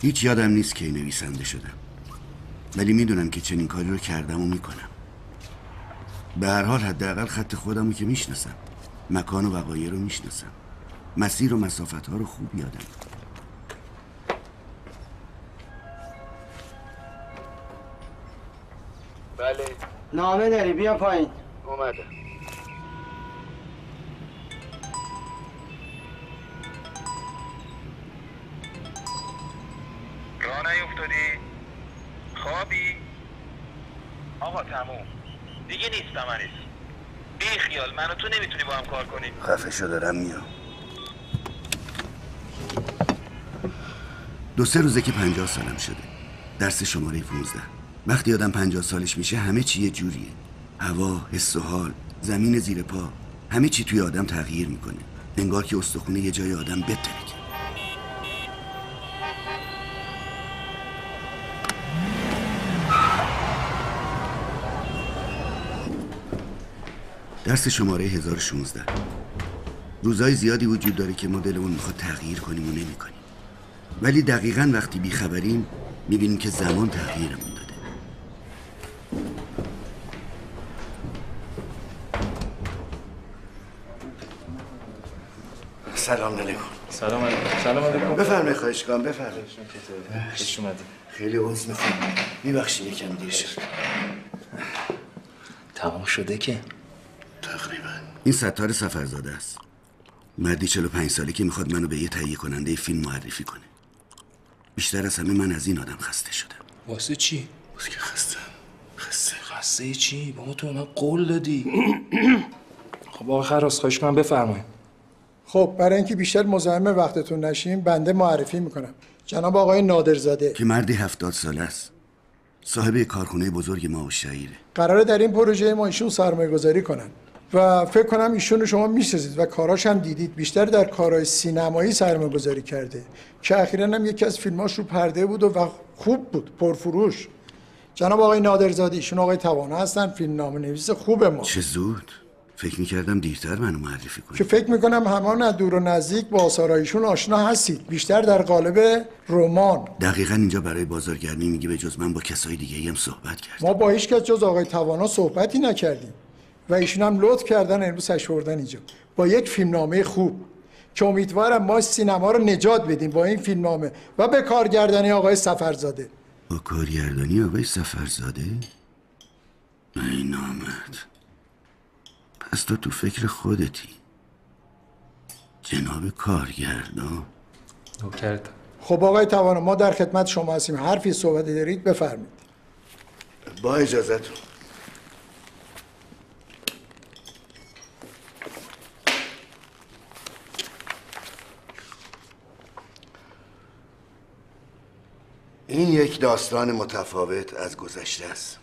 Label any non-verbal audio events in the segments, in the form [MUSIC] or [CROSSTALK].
هیچ یادم نیست که نویسنده شدم. ولی می‌دونم که چنین کاری رو کردم و می‌کنم. به هر حال حداقل خط خودم رو که می‌شناسم. مکان و وقایع رو می‌شناسم. مسیر و مسافت ها رو خوب یادم. بله. نامه داری بیا پایین. اومده من تو نمی‌تونی با هم کار کنیم خفه شو دارم میام. دو سه روزه که پنجاه سالم شده. درس شماره 15 وقتی آدم پنجاه سالش میشه همه چی یه جوریه. هوا، حس و حال، زمین زیر پا. همه چی توی آدم تغییر می‌کنه. انگار که استخونه یه جای آدم بترکه درس شماره 1016 روزهای زیادی وجود داره که ما دلمون می‌خواد تغییر کنیم و نمی کنیم ولی دقیقا وقتی بیخبریم می‌بینیم که زمان تغییرمون داده. سلام علیکم. سلام علیکم. سلام علیکم. بفرمایید خواهش کنم بفرمایید خوش اومدی. خیلی عوض می‌خوام. میبخشید یکم دیر شد تمام شده که؟ این ستار سفرزاده است. مردی 45 ساله که می‌خواد منو به یه تهیه کننده فیلم معرفی کنه. بیشتر از همه من از این آدم خسته شدم. واسه چی؟ بس که خستم. خسته. خسته چی؟ بابا تو به من قول دادی. [CLEARS THROAT] خب آقا خراس خواهش من بفرمایید. خب برای اینکه بیشتر مزاحم وقتتون نشیم بنده معرفی می‌کنم. جناب آقای نادرزاده. که مردی هفتاد ساله است. صاحب یک کارخونه بزرگ ما و شعیره. قراره در این پروژه ما ایشون سرمایه گذاری کنن. و فکر کنم ایشون رو شما می‌شناسید و کاراش هم دیدید. بیشتر در کارهای سینمایی سرمایه گذاری کرده. که اخیرا هم یکی از فیلماش رو پرده بود و خوب بود. پرفروش. جناب آقای نادرزاده ایشون آقای توانا هستن. فیلم نام نویس خوب ما. چه زود. فکر می‌کردم دیرتر منو معرفی کنی که فکر می‌کنم همان از دور و نزدیک با آثارایشون آشنا هستید. بیشتر در قالب رمان. دقیقا اینجا برای بازارگرمی میگه به جز من با کسای دیگه هم صحبت کرد. ما با هیچ کس جز آقای توانا صحبتی نکردیم. و ایشون هم لطف کردن امروز تشوردن اینجا. با یک فیلمنامه خوب. که امیدوارم ما سینما رو نجات بدیم با این فیلمنامه. و به کارگردانی آقای سفرزاده. با کارگردانی آقای سفرزاده؟ این آمد پس تو تو فکر خودتی. جناب کارگردان. نوکرتم خب آقای توانا ما در خدمت شما هستیم. حرفی صحبتی دارید بفرمایید. با اجازتون. این یک داستان متفاوت از گذشته است.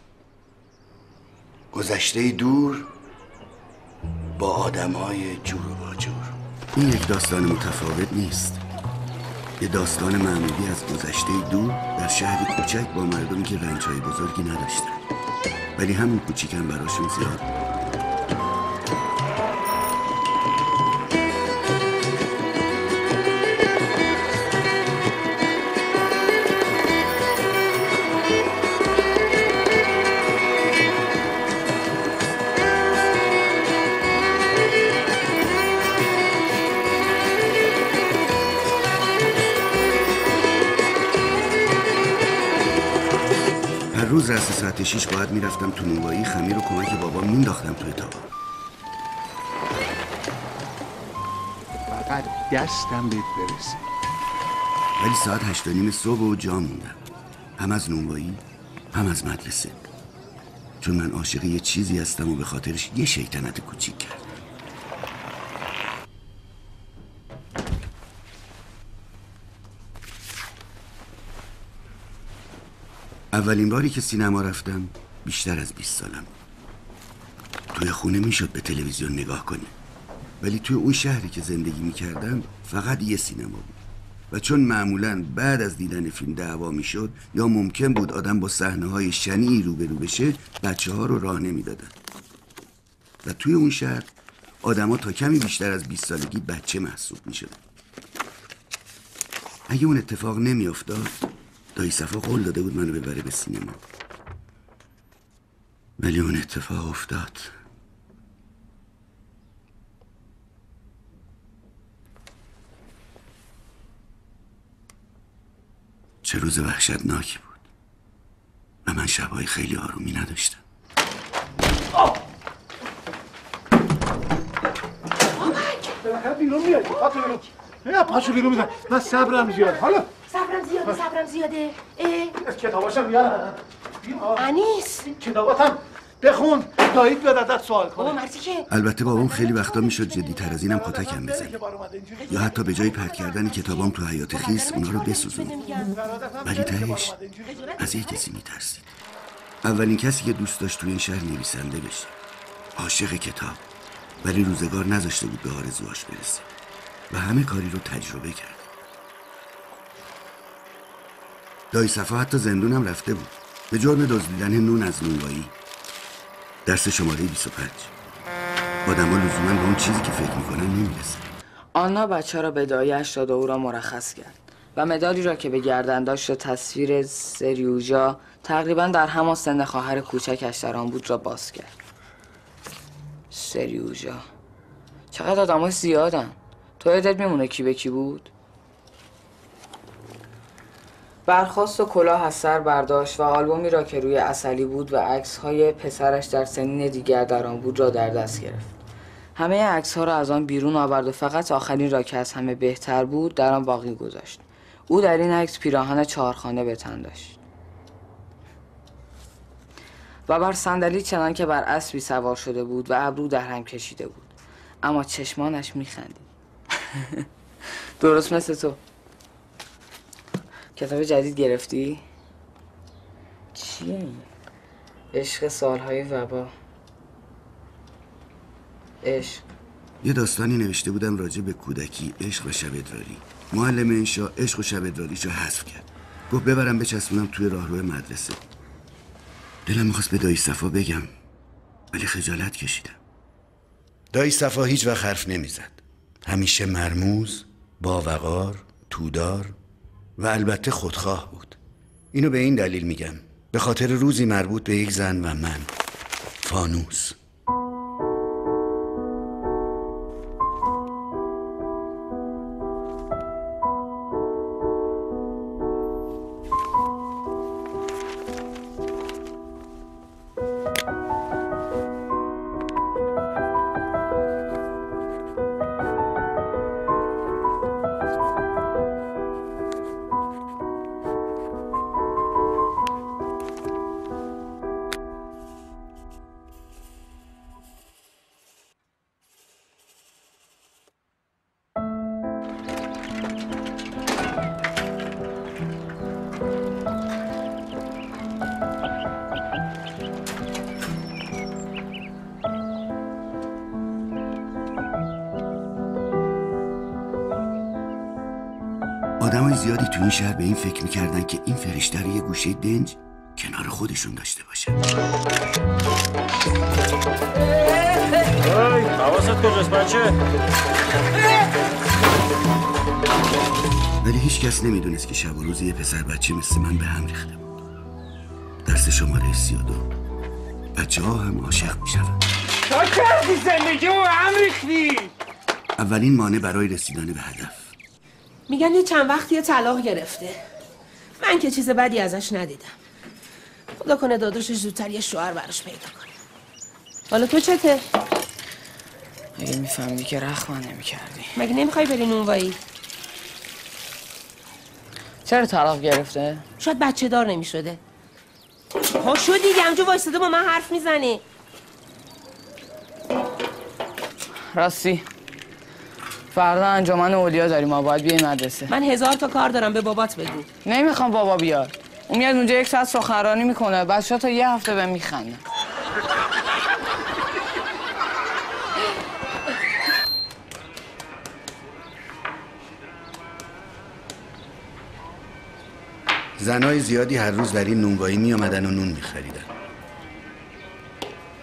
گذشته دور با آدم های جور و باجور. این یک داستان متفاوت نیست. یه داستان معمولی از گذشته دور در شهری کوچک با مردمی که رنجهای بزرگی نداشتن. ولی همون کوچیکم براشون زیاد. رس ساعت شیش باید می‌رفتم تو نونوایی خمیر رو کمک بابا مینداختم توی تاوا فقط دستم بهت برسه. ولی ساعت هشت و نیم صبح و جا موندم. هم از نونوایی هم از مدرسه. چون من عاشق یه چیزی هستم و به خاطرش یه شیطنت کوچیک اولین باری که سینما رفتم بیشتر از 20 سالم. توی خونه می‌شد به تلویزیون نگاه کنی ولی توی اون شهری که زندگی می‌کردم فقط یه سینما بود. و چون معمولا بعد از دیدن فیلم دعوا می‌شد یا ممکن بود آدم با صحنه های شنیعی روبرو بشه بچه ها رو راه نمی‌دادن. و توی اون شهر آدما تا کمی بیشتر از 20 سالگی بچه محسوب می‌شدن. اگه اون اتفاق نمیافتاد دایی صفا قول داده بود منو ببره به سینما. ولی اون اتفاق افتاد. چه روز وحشتناکی بود. و من شبهای خیلی آرومی نداشتم. میاد پاشو بیرون نه پاشو بیرون میزن من صبرم زیاد. حالا صبرم زیاده صبرم زیاده. اه. کتاباشم بیارم انیس. کتاباتم. بخون. دایید بیاد ازت سوال بابا کنه البته بابام خیلی وقتا می‌شد جدی تر از اینم کتکم بزنه یا حتی به جای پرت کردن کتابام تو حیات خیس اونا رو بسوزونه ولی تهش از یه کسی میترسید. اولین کسی که دوست داشت توی این شهر نویسنده بشه. عاشق کتاب. ولی روزگار نذاشته بود به آرزوهاش برسه. و همه کاری رو تجربه کرد. دایی صفا حتی زندونم رفته بود. به جرم دزدیدن نون از نونوایی. درس شماره 25 آدم لزوما به اون چیزی که فکر می‌کنن نمی‌رسه آنا بچه را به دایش داد و او را مرخص کرد و مدالی را که به گردن داشت و تصویر سریوژا تقریبا در همان سن خواهر کوچکش در آن بود را باز کرد. سریوژا چقدر آدمای زیادن. تو یادت میمونه کی به کی بود؟ برخواست و کلاه از سر برداشت و آلبومی را که روی اصلی بود و عکس های پسرش در سنین دیگر در آن بود را در دست گرفت. همه عکس ها را از آن بیرون آورد و فقط آخرین را که از همه بهتر بود در آن باقی گذاشت. او در این عکس پیراهن چهارخانه به تن داشت. و بر صندلی چنان که بر اسبی سوار شده بود و ابرو در هم کشیده بود. اما چشمانش میخندید. [LAUGHS] درست مثل تو. کتاب جدید گرفتی؟ چیه این؟ عشق سالهای وبا. عشق. یه داستانی نوشته بودم راجع به کودکی عشق و شب ادراری. معلم انشا عشق و شب ادراریشو حذف کرد. گفت ببرم بچسبونم توی راهرو مدرسه. دلم می‌خواست به دایی صفا بگم ولی خجالت کشیدم. دایی صفا هیچ وقت حرف نمی‌زد. همیشه مرموز باوقار تودار و البته خودخواه بود. اینو به این دلیل میگم. به خاطر روزی مربوط به یک زن و من فانوس. آدمای زیادی تو این شهر به این فکر می‌کردن که این فرشته رو یه گوشه دنج کنار خودشون داشته باشه حواست کجاست بچه ولی هیچ کس نمی‌دونست که شب و روز یه پسر بچه مثل من به هم ریخته بود. درس شماره سی و دو. بچه ها هم عاشق میشون تا کردی زندگی و هم ریختی. اولین مانع برای رسیدن به هدف. میگن یه چند وقتی طلاق گرفته. من که چیز بدی ازش ندیدم. خدا کنه داداشش زودتر یه شوهر براش پیدا کنه. حالا تو چته؟ اگه میفهمیدی که رخ من نمی‌کردی؟ مگه نمی‌خوای بری نونوایی؟ چرا طلاق گرفته؟ شاید بچه دار نمی‌شده. پاشو دیگه همجا وایستاده با من حرف می‌زنی. راستی. فردا انجمن اولیا داریم ما باید بیای مدرسه. من هزار تا کار دارم به بابات بگو. نمی‌خوام بابا بیاد. اون میاد اونجا یک ساعت سخنرانی می‌کنه بچه تا یه هفته به میخندن. زنای زیادی هر روز در این نونوایی می آمدن و نون می خریدن.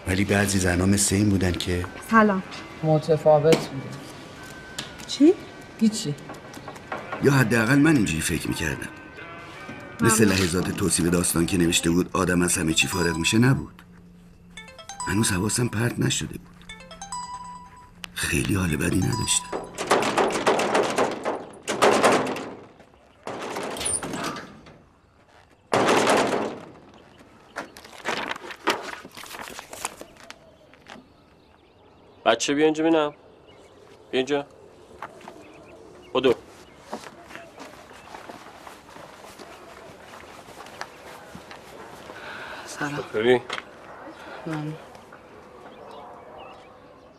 ولی بعضی زنها مثل این بودن که سلام. متفاوت بوده. چی؟ هیچی. یا حداقل من اینجوری فکر می‌کردم. مثل لحظات توصیف داستان که نوشته بود آدم از همه چی فارغ میشه نبود. هنوز حواسم پرت نشده بود. خیلی حال بدی نداشتم. بچه بیا اینجا بینم. بیا اینجا. بدو سلام من.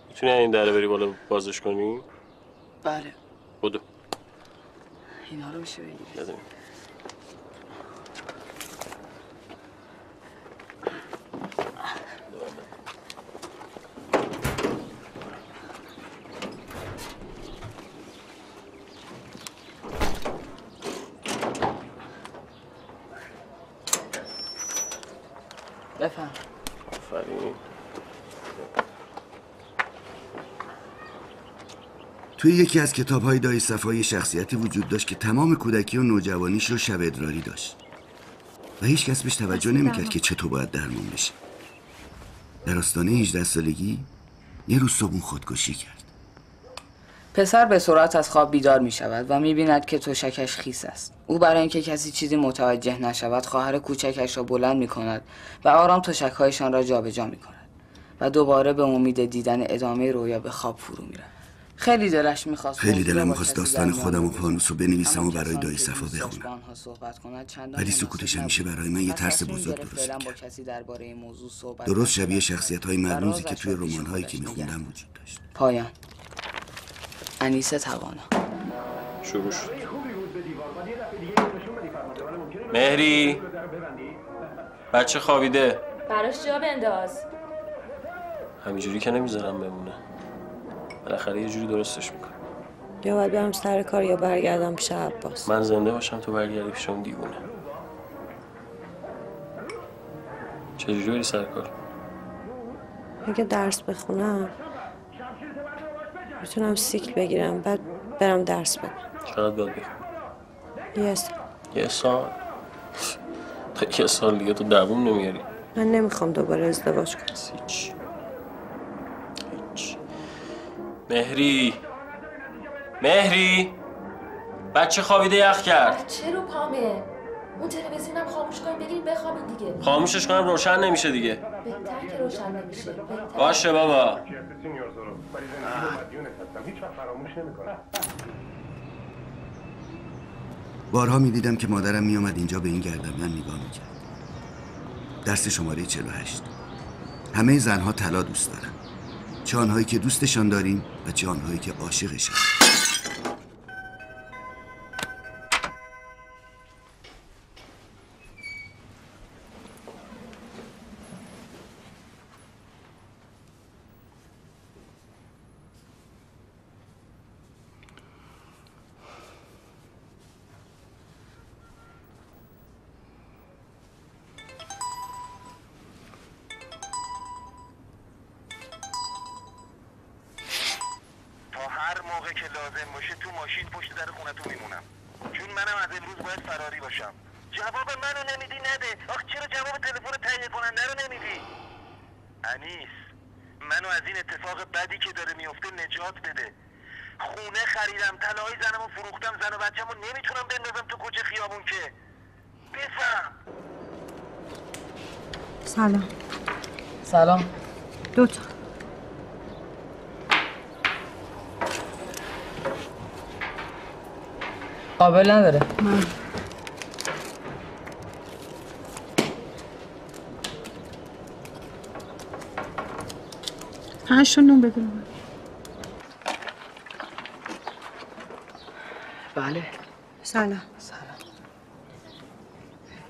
می‌تونی این دره بری بالا بازش کنی؟ بله. بدو اینا رو میشه بگیری. توی یکی از کتاب های دایی صفایی شخصیتی وجود داشت که تمام کودکی و نوجوانیش رو شب ادراری داشت و هیچ کس بهش توجه نمی‌کرد که چطور باید درمون بشه در آستانه 18 سالگی یه روز صبحون خودکشی کرد پسر به سرعت از خواب بیدار می شود و می بیند که تشکش خیس است. او برای اینکه کسی چیزی متوجه نشود خواهر کوچکش را بلند می کند و آرام تشکهایشان را جابجا می کند و دوباره به امید دیدن ادامه رویا به خواب فرو می رود. خیلی دلش می‌خواست خیلی دلم می‌خواست داستان خودم و پانوس رو. بنویسم و برای دایی صفا بخونم. ولی سکوتش. همیشه برای من یه ترس بزرگ درست کرد. کسی درباره این موضوع صحبت درست. شبیه شخصیت های مرموزی که توی رمان هایی که میخوندم وجود داشت. پایان. انیسه توانا. شروع شد. مهری. بچه خوابیده. براش جا بنداز. همینجوری که نمی‌ذارم بمونه. بالاخره یه جوری درستش می‌کنم. یا باید برم سر کار یا برگردم پیش عباس. من زنده باشم تو برگردی پیش اون دیوونه. چجوری بری سر کار؟ اگه درس بخونم می‌تونم سیکل بگیرم بعد برم درس بدم. چقدر باید بخون یه سال. یه سال؟ تا [LAUGHS] یه سال دیگه تو دووم نمیاری؟ من نمی‌خوام دوباره ازدواج کنم. هیچ. مهری. مهری. بچه خوابیده یخ کرد. چه رو پامه؟ اون تلویزیونم خاموش کنیم بگیریم بخوابیم دیگه. خاموشش کنم روشن نمیشه دیگه. بهتر که روشن نمیشه. بهتر. باشه بابا. بارها می‌دیدم که مادرم میومد اینجا به این گردنبند نگاه می‌کرد. درس شماره 48 همه زنها طلا دوست دارن. چه آنهایی که دوستشان داریم و چه آنهایی که عاشقشان. نون بده. بله. سلام. سلام.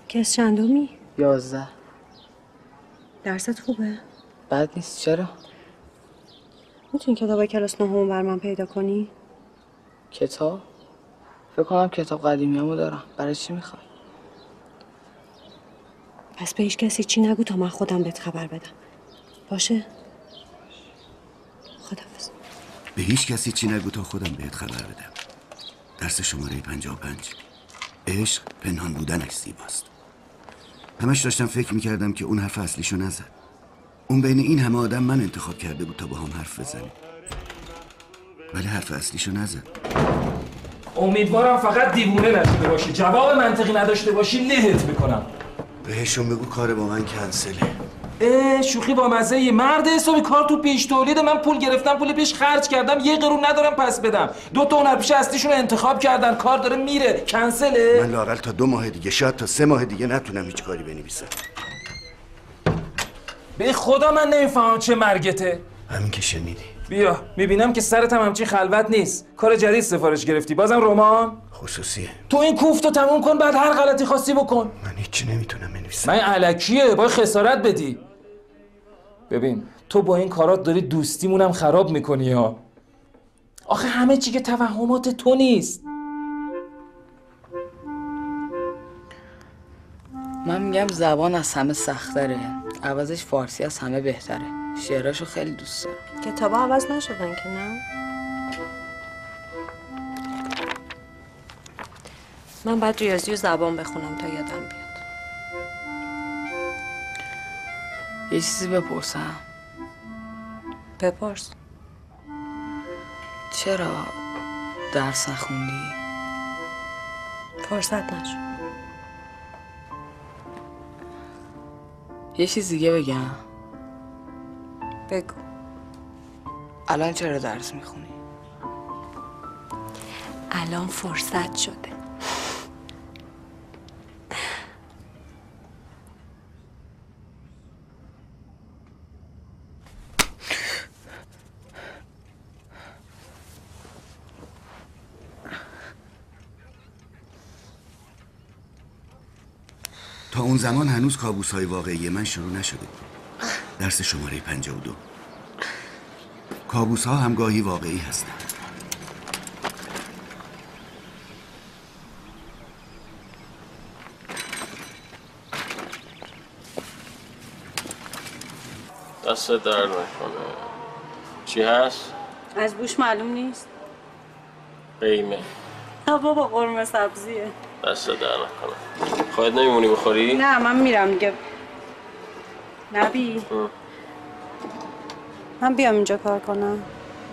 کس چندمی؟ یازده. درست خوبه؟ بد نیست. چرا؟ می‌تونی کتاب کلاس نهم بر من پیدا کنی؟ کتاب؟ فکر کنم کتاب قدیمیامو دارم. برای چی می‌خوای؟ پس به هیچ کسی چی نگو تا من خودم بهت خبر بدم. باشه خدافظ به هیچ کسی چی نگو تا خودم بهت خبر بدم. درس شماره 55 عشق پنهان بودنش زیباست. همش داشتم فکر می‌کردم که اون حرف اصلیشو نزد. اون بین این همه آدم من انتخاب کرده بود تا با هم حرف بزنیم. ولی حرف اصلیشو نزد. امیدوارم فقط دیوونه نشده باشی. جواب منطقی نداشته باشی لهت می‌کنم. بهشون بگو کار با من کنسله. اه شوخی با مزه مرد حسابی کار تو پیش تولید من پول گرفتم پول پیش خرج کردم یه قرون ندارم پس بدم. دو تا هنرپیشه اصلیشون رو انتخاب کردن کار داره میره. کنسله. من لاقل تا دو ماه دیگه شاید تا سه ماه دیگه نتونم هیچ کاری بنویسم. به خدا من نمی‌فهمم چه مرگته. همین که شنیدی. بیا می‌بینم که سرت هم همچین خلوت نیست. کار جدید سفارش گرفتی. بازم رمان. خصوصیه تو این کوفتو تموم کن بعد هر غلطی خواستی بکن. من هیچی نمی‌تونم بنویسم. من علکیه باید خسارت بدی. ببین تو با این کارات داری دوستیمونم خراب می‌کنی ها. آخه همه چی که توهمات تو نیست. من میگم زبان از همه سختره. عوضش فارسی از همه بهتره. شعراشو خیلی دوست دارم. کتابا عوض نشدن که نه؟ من بعد ریاضی و زبان بخونم تا یادم بیاد. یه چیزی بپرسم. بپرس. چرا درس نخوندی؟ فرصت نشد. یه چیز دیگه بگم. بگو الان چرا درس می‌خونی؟ الان فرصت شده تا اون زمان هنوز کابوس های واقعی من شروع نشده بود. درس شماره 52 کابوس ها هم گاهی واقعی هستند. دست درد نکنه. چی هست؟ از بوش معلوم نیست. قیمه. نه بابا قرمه سبزیه. دست درد نکنه. خواهد نمیمونی بخوری؟ نه من میرم دیگه نبی. من بیام اینجا کار کنم.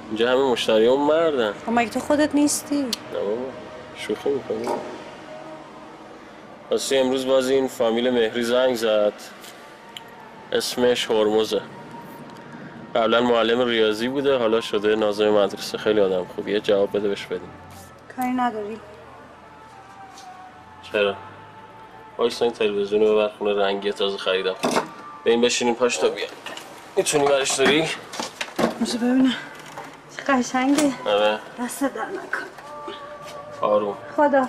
اینجا همه مشتری هم مردن. خب مگه تو خودت نیستی؟ نه بابا شوخی می‌کنی. راستی امروز باز این فامیل مهری زنگ زد. اسمش هرمزه. قبلا معلم ریاضی بوده حالا شده ناظم مدرسه. خیلی آدم خوبیه. جواب بده بهش بدیم. کاری نداری. چرا؟ وایسا این تلویزیون رو ببر خونه رنگی تازه خریدم. به این بشینیم پاش تا بیا. می‌تونی برش داری؟ میشه ببینم. چه قشنگه. آره. دست در نکن. آروم. خدا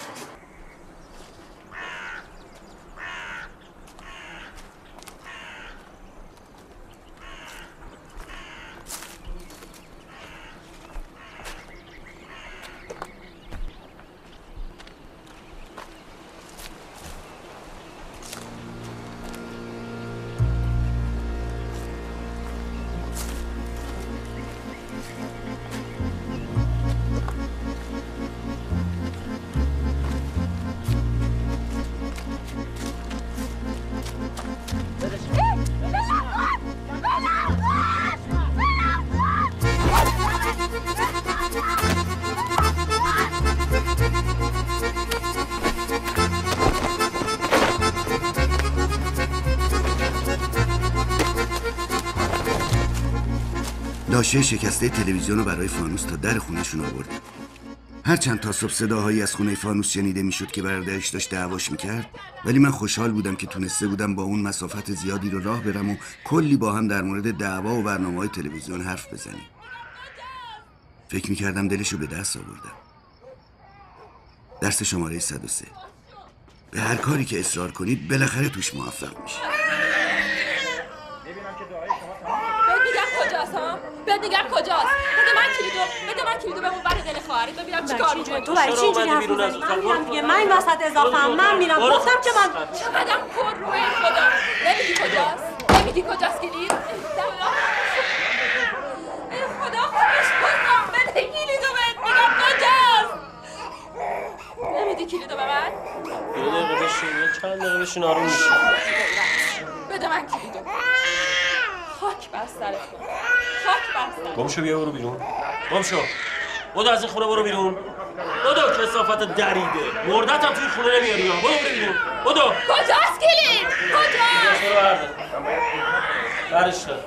لاشه شکسته تلویزیون رو برای فانوس تا در خونهشون آورده هرچند تا صبح صداهایی از خونه فانوس شنیده می‌شد که برادرش داشت دعواش می‌کرد ولی من خوشحال بودم که تونسته بودم با اون مسافت زیادی رو راه برم و کلی با هم در مورد دعوا و برنامه های تلویزیون حرف بزنیم. فکر می‌کردم دلشو به دست آوردم. درس شماره 103 به هر کاری که اصرار کنید بالاخره توش موفق میشه بهت میگم کجاست؟ بده من کلیدو بده من کلیدو به اون دل خواهرت ببینم چیکار می‌کنی تو برای چی اینجوری حرف می‌زنی؟ من میرم دیگه من این وسط اضافه من میرم. گفتم که من چقدرم پر روی خدا. نمیگی کجاست؟ نمیگی کجاست کلید؟ خدا. خوبش کنم بده کلیدو بهت میگم کجاست؟ نمیدی کلیدو به من؟ یه دقیقه بشین یه چند دقیقه بشین آروم میشین. بده من کلیدو. بر سرت خاک سرت گم شو بیا برو بیرون. گم شو. بدو از این خونه برو بیرون. بدو کسافت دریده. مردتم توی خونه نمیاری. بدو برو بیرون. بدو. کجاست کلید؟ کجاست؟ برو برده برش دار.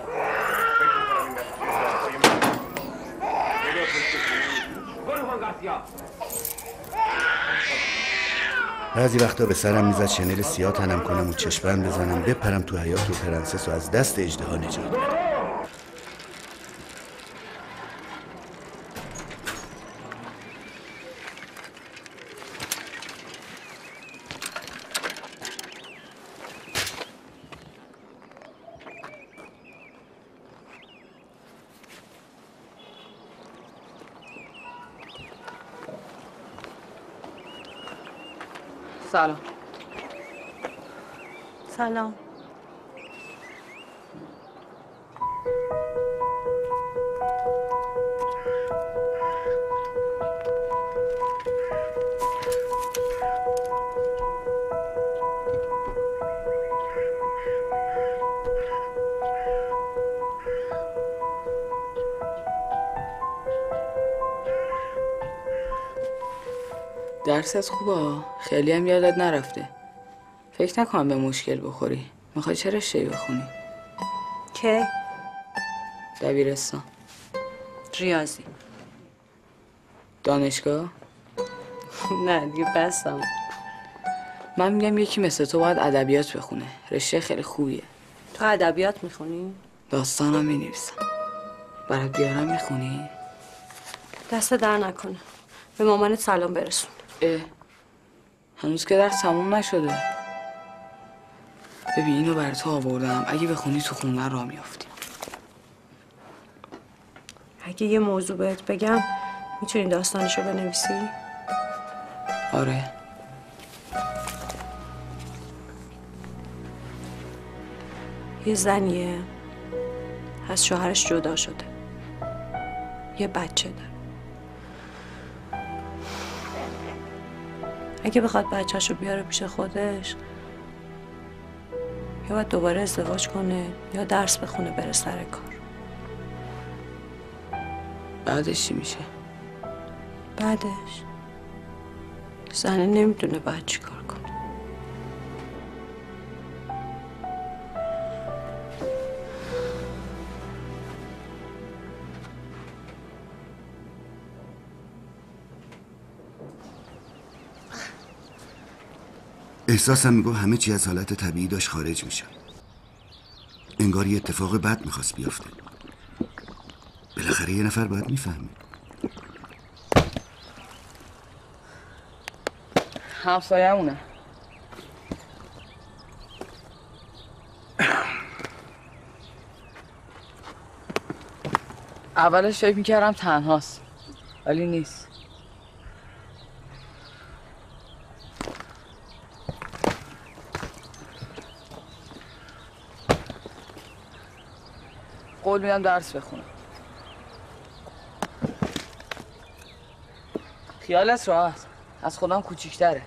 بعضی وقتا به سرم می‌زد شنل سیاه تنم کنم و چشمن بزنم بپرم تو حیات و پرنسس و از دست اجدها نجات بدم سلام سلام. درست خوبه خیلی هم یادت نرفته. فکر نکنم به مشکل بخوری. می‌خوای چه رشته بخونی؟ که؟ دبیرستان. ریاضی. دانشگاه؟ [LAUGHS] نه دیگه بستم من میگم یکی مثل تو باید ادبیات بخونه. رشته خیلی خوبیه. تو ادبیات می‌خونی؟ داستانم می‌نویسم. برات بیارم می‌خونی؟ دست در نکنه. به مامانت سلام برسون. اه. هنوز که درس تموم نشده. ببین اینو بر تو آوردم. اگه بخونی تو خوندن را میافتی اگه یه موضوع بهت بگم می‌تونی داستانشو بنویسی؟ آره. یه زنیه از شوهرش جدا شده. یه بچه داره. اگه بخواد بچهش رو بیاره پیش خودش یا باید دوباره ازدواج کنه یا درس بخونه بره سر کار. بعدش چی میشه؟ بعدش؟ زنه نمی‌دونه باید چی کار احساسم میگو همه چی از حالت طبیعی داشت خارج میشه. انگار یه اتفاق بد می‌خواست بیفته. بالاخره یه نفر باید می‌فهمه. همسایه‌مونه اولش فکر می‌کردم تنهاست ولی نیست. قول میدم درس بخونم. خیالت راحت. از خودم کوچیکتره.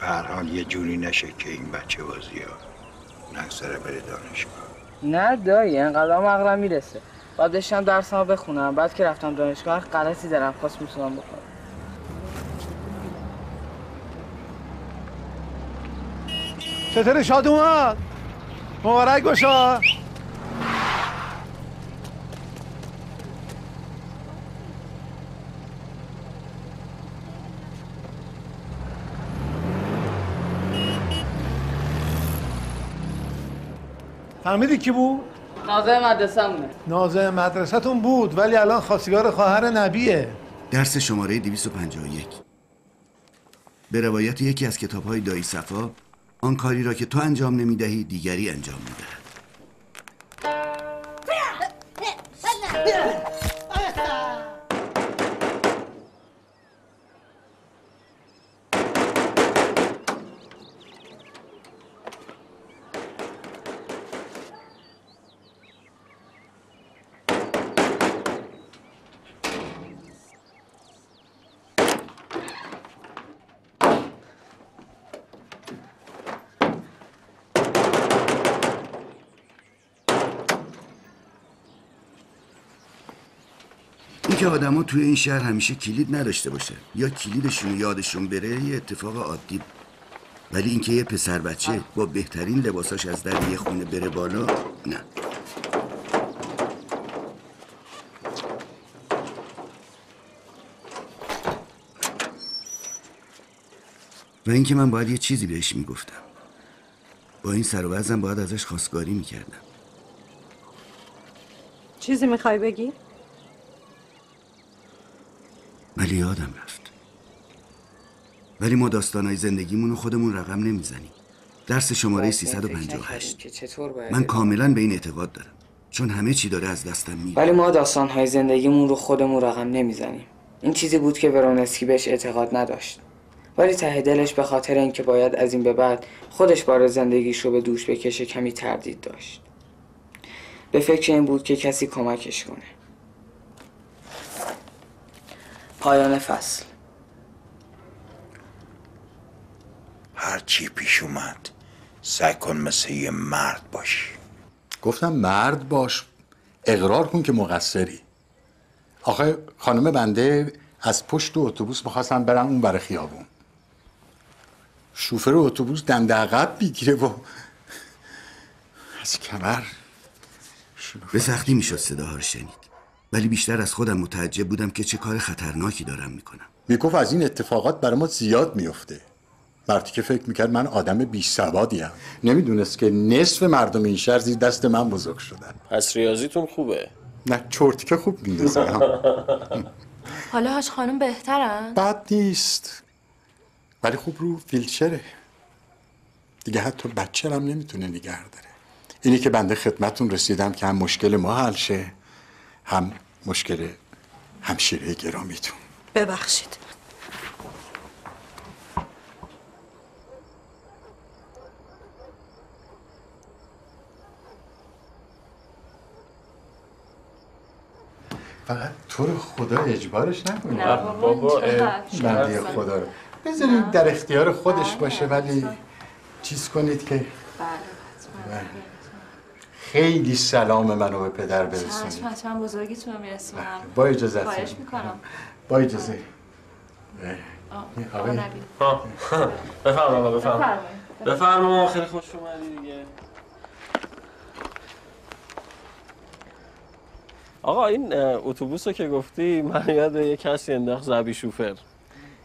به هر حال یه جوری نشه که این بچه بازی ها نگذره بره دانشگاه. نه دایی انقدر مغرم می‌رسه. باید داشتم درسمو بخونم. بعد که رفتم دانشگاه هر غلطی دارم. خواست می‌تونم بکنم چطوری شاد اومد. مبارک باشا فهمیدی کی بود؟ نازه مدرسه‌مونه نازه مدرسه‌تون بود ولی الان خواستگار خواهر نبیه. درس شماره 251 به روایت یکی از کتاب های دایی صفا آن کاری را که تو انجام نمی‌دهی دیگری انجام می‌دهد. که آدما توی این شهر همیشه کلید نداشته باشه یا کلیدشون یادشون بره یه اتفاق عادی. ولی اینکه یه پسر بچه با بهترین لباساش از در یه خونه بره بالا نه و اینکه من باید یه چیزی بهش می‌گفتم با این سر و باید ازش خواستگاری می‌کردم چیزی می‌خوای بگی؟ ولی یادم رفت. ولی ما داستانهای زندگیمون رو خودمون رقم نمی‌زنیم. درس شماره فکر 358 نکردیم که چطور باید من کاملا به این اعتقاد دارم. چون همه چی داره از دستم میره. ولی ما داستانهای زندگیمون رو خودمون رقم نمی‌زنیم. این چیزی بود که ورونسکی بهش اعتقاد نداشت. ولی ته دلش به خاطر اینکه باید از این به بعد خودش بار زندگیش رو به دوش بکشه کمی تردید داشت. به فکر این بود که کسی کمکش کنه. پایان فصل. هر چی پیش اومد سعی کن مثل یه مرد باشی. گفتم مرد باش. اقرار کن که مقصری. آخه خانم بنده از پشت اتوبوس می‌خواستن برن اون بر خیابون. شوفر اتوبوس دنده عقب می‌گیره و از کمر به سختی می‌شد صداها رو شنید. ولی بیشتر از خودم متعجب بودم که چه کار خطرناکی دارم می‌کنم. می‌گفت از این اتفاقات برای ما زیاد میفته مردی که فکر می‌کرد من آدم بی سوادیم نمی‌دونست که نصف مردم این شهر زیر دست من بزرگ شدن. پس ریاضیتون خوبه؟ نه چرتی که خوب میندازم. [LAUGHS] حالا هاش خانم بهترن؟ بد نیست. ولی خوب رو فیلچره دیگه حتی بچه هم نمی‌تونه نگه داره. اینی که بنده خدمتون رسیدم که هم مشکل ما حل شه. هم مشکل همشیره گرامیتون. ببخشید. فقط تو رو خدا اجبارش نکنید نه بابا، چقدر خدا رو. بذارید در اختیار خودش باشه ولی چیز کنید که خیلی سلام منو به پدر برسونید. چشم حتما بزرگیتون رو میرسونم با اجازت خواهش می‌کنم. با اجازه. آقا آقای نبیل. ها بفرما آقا بفرما بفرمایید. بفرما خیلی خوش اومدی دیگه. آقا این اتوبوس رو که گفتی من یاد یه کسی انداخت زبی شوفر.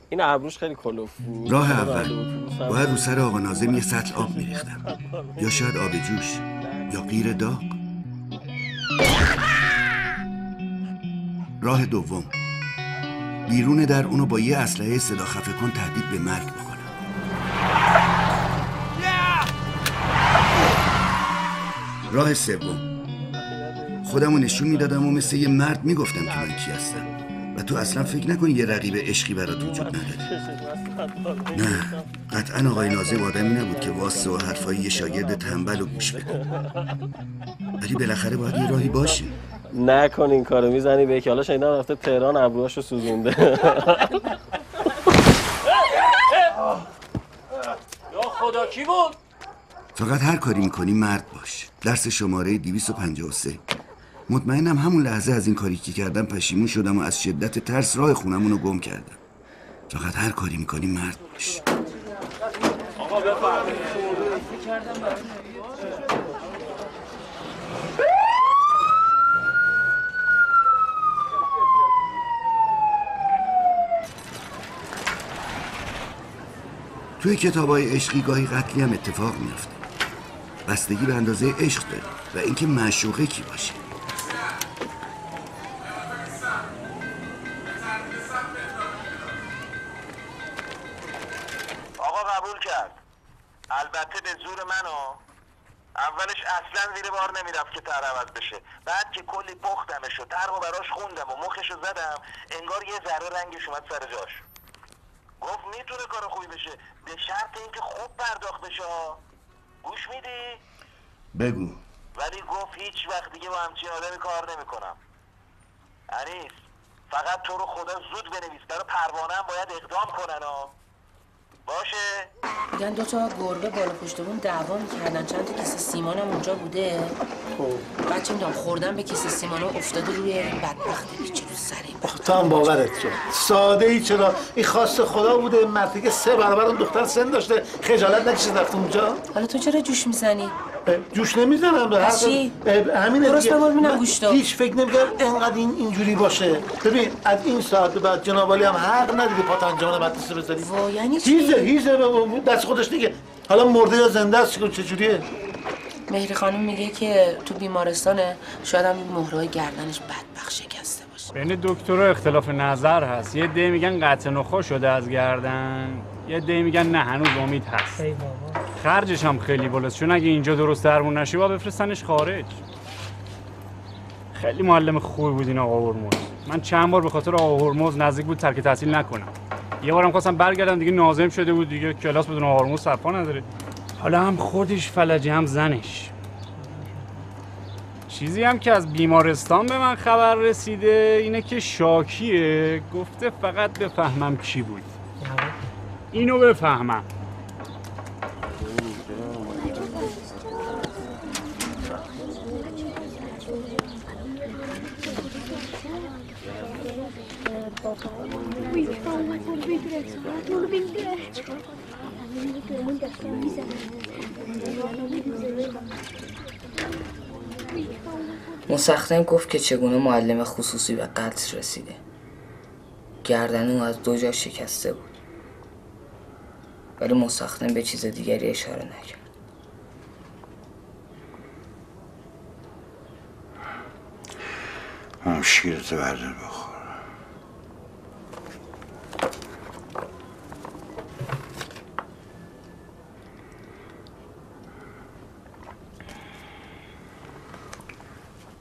این ابروش خیلی کلوف بود. راه اول. باید رو سر آقا نازم یه سطل آب میریختم. یا شاید آب جوش. یا غیر داغ؟ راه دوم. بیرون در اونو با یه اسلحه صدا خفه کن تهدید به مرگ بکنم. راه سوم. خودمو نشون می‌دادم و مثل یه مرد می‌گفتم که من کی هستم. و تو اصلا فکر نکن یه رقیب عشقی برات وجود نداره. نه قطعا آقای ناظم آدمی نبود که واسه و حرفای یه شاگرد تنبل و گوش بده. ولی بالاخره باید یه راهی باشه. نکن این کارو می‌زنی به یکی. حالا شنیدم رفته تهران ابروهاشو سوزونده. [LAUGHS] یا خدا کی بود؟ فقط هر کاری می‌کنی مرد باش. درس شماره 253 مطمئنم همون لحظه از این کاری که کردم پشیمون شدم و از شدت ترس راه خونمون رو گم کردم. فقط هر کاری می‌کنی مرد باش توی کتابای عشقی گاهی قتلی هم اتفاق میافته. بستگی به اندازه عشق داره و اینکه معشوقه کی باشه. بار نمی‌رفت که تر عوض بشه. بعد که کلی پختمش و تر و براش خوندم و مخشو زدم انگار یه ذره رنگش اومد سر جاش. گفت می‌تونه کار خوبی بشه. به شرط اینکه خوب پرداخت بشه ها. گوش میدی؟ بگو. ولی گفت هیچ وقت دیگه با همچین آدمی کار نمی‌کنم. انیس فقط تو رو خدا زود بنویس. برای پروانه هم باید اقدام کنن ها. میگن دو تا گربه بالا پشتمون دعوا می‌کردن. چند تا کیسه سیمانم اونجا بوده. خب. بچه می‌دونم خوردن به کیسه سیمانو افتاده روی بدبخت پیچه رو سر این هم باورت شد. ساده ای چرا؟ این خواست خدا بوده مرتی که سه برابر اون دختر سن داشته. خجالت نکشید رفت اونجا. حالا تو چرا جوش می‌زنی؟ جوش نمی‌زنم به چی؟ اه، همینه درست. بمال ببینم من گوشتو. هیچ فکر نمی‌کردم اینقدر این اینجوری باشه ببین از این ساعت به بعد جنابالی هم حق ندیدی پاتنجان مدرسه بذاری یعنی چی؟ هیزه هیزه دست خودش دیگه حالا مرده یا زنده است چجوریه مهری خانم میگه که تو بیمارستانه شاید هم مهرهای گردنش بدبخت شکسته باشه بین دکترها اختلاف نظر هست یه دی میگن قطع نخوا شده از گردن یه دی میگن نه هنوز امید هست. خرجش هم خیلی بالاست. چون اگه اینجا درست درمون نشه با بفرستنش خارج. خیلی معلم خوبی بود این آقا هرمز. من چند بار به خاطر آقا هرمز نزدیک بود ترک تحصیل نکنم. یه بارم خواستم برگردم دیگه نازم شده بود دیگه کلاس بدون آقا هرمز صفا نداره. حالا هم خودش فلجی هم زنش. چیزی هم که از بیمارستان به من خبر رسیده اینه که شاکیه. گفته فقط بفهمم کی بود. اینو بفهمم. مسخرن گفت که چگونه معلم خصوصی به قتل رسیده. گردن او از دو جا شکسته بود. ولی مسخرن به چیز دیگری اشاره نکرد. اون شیرتو بردار بخور.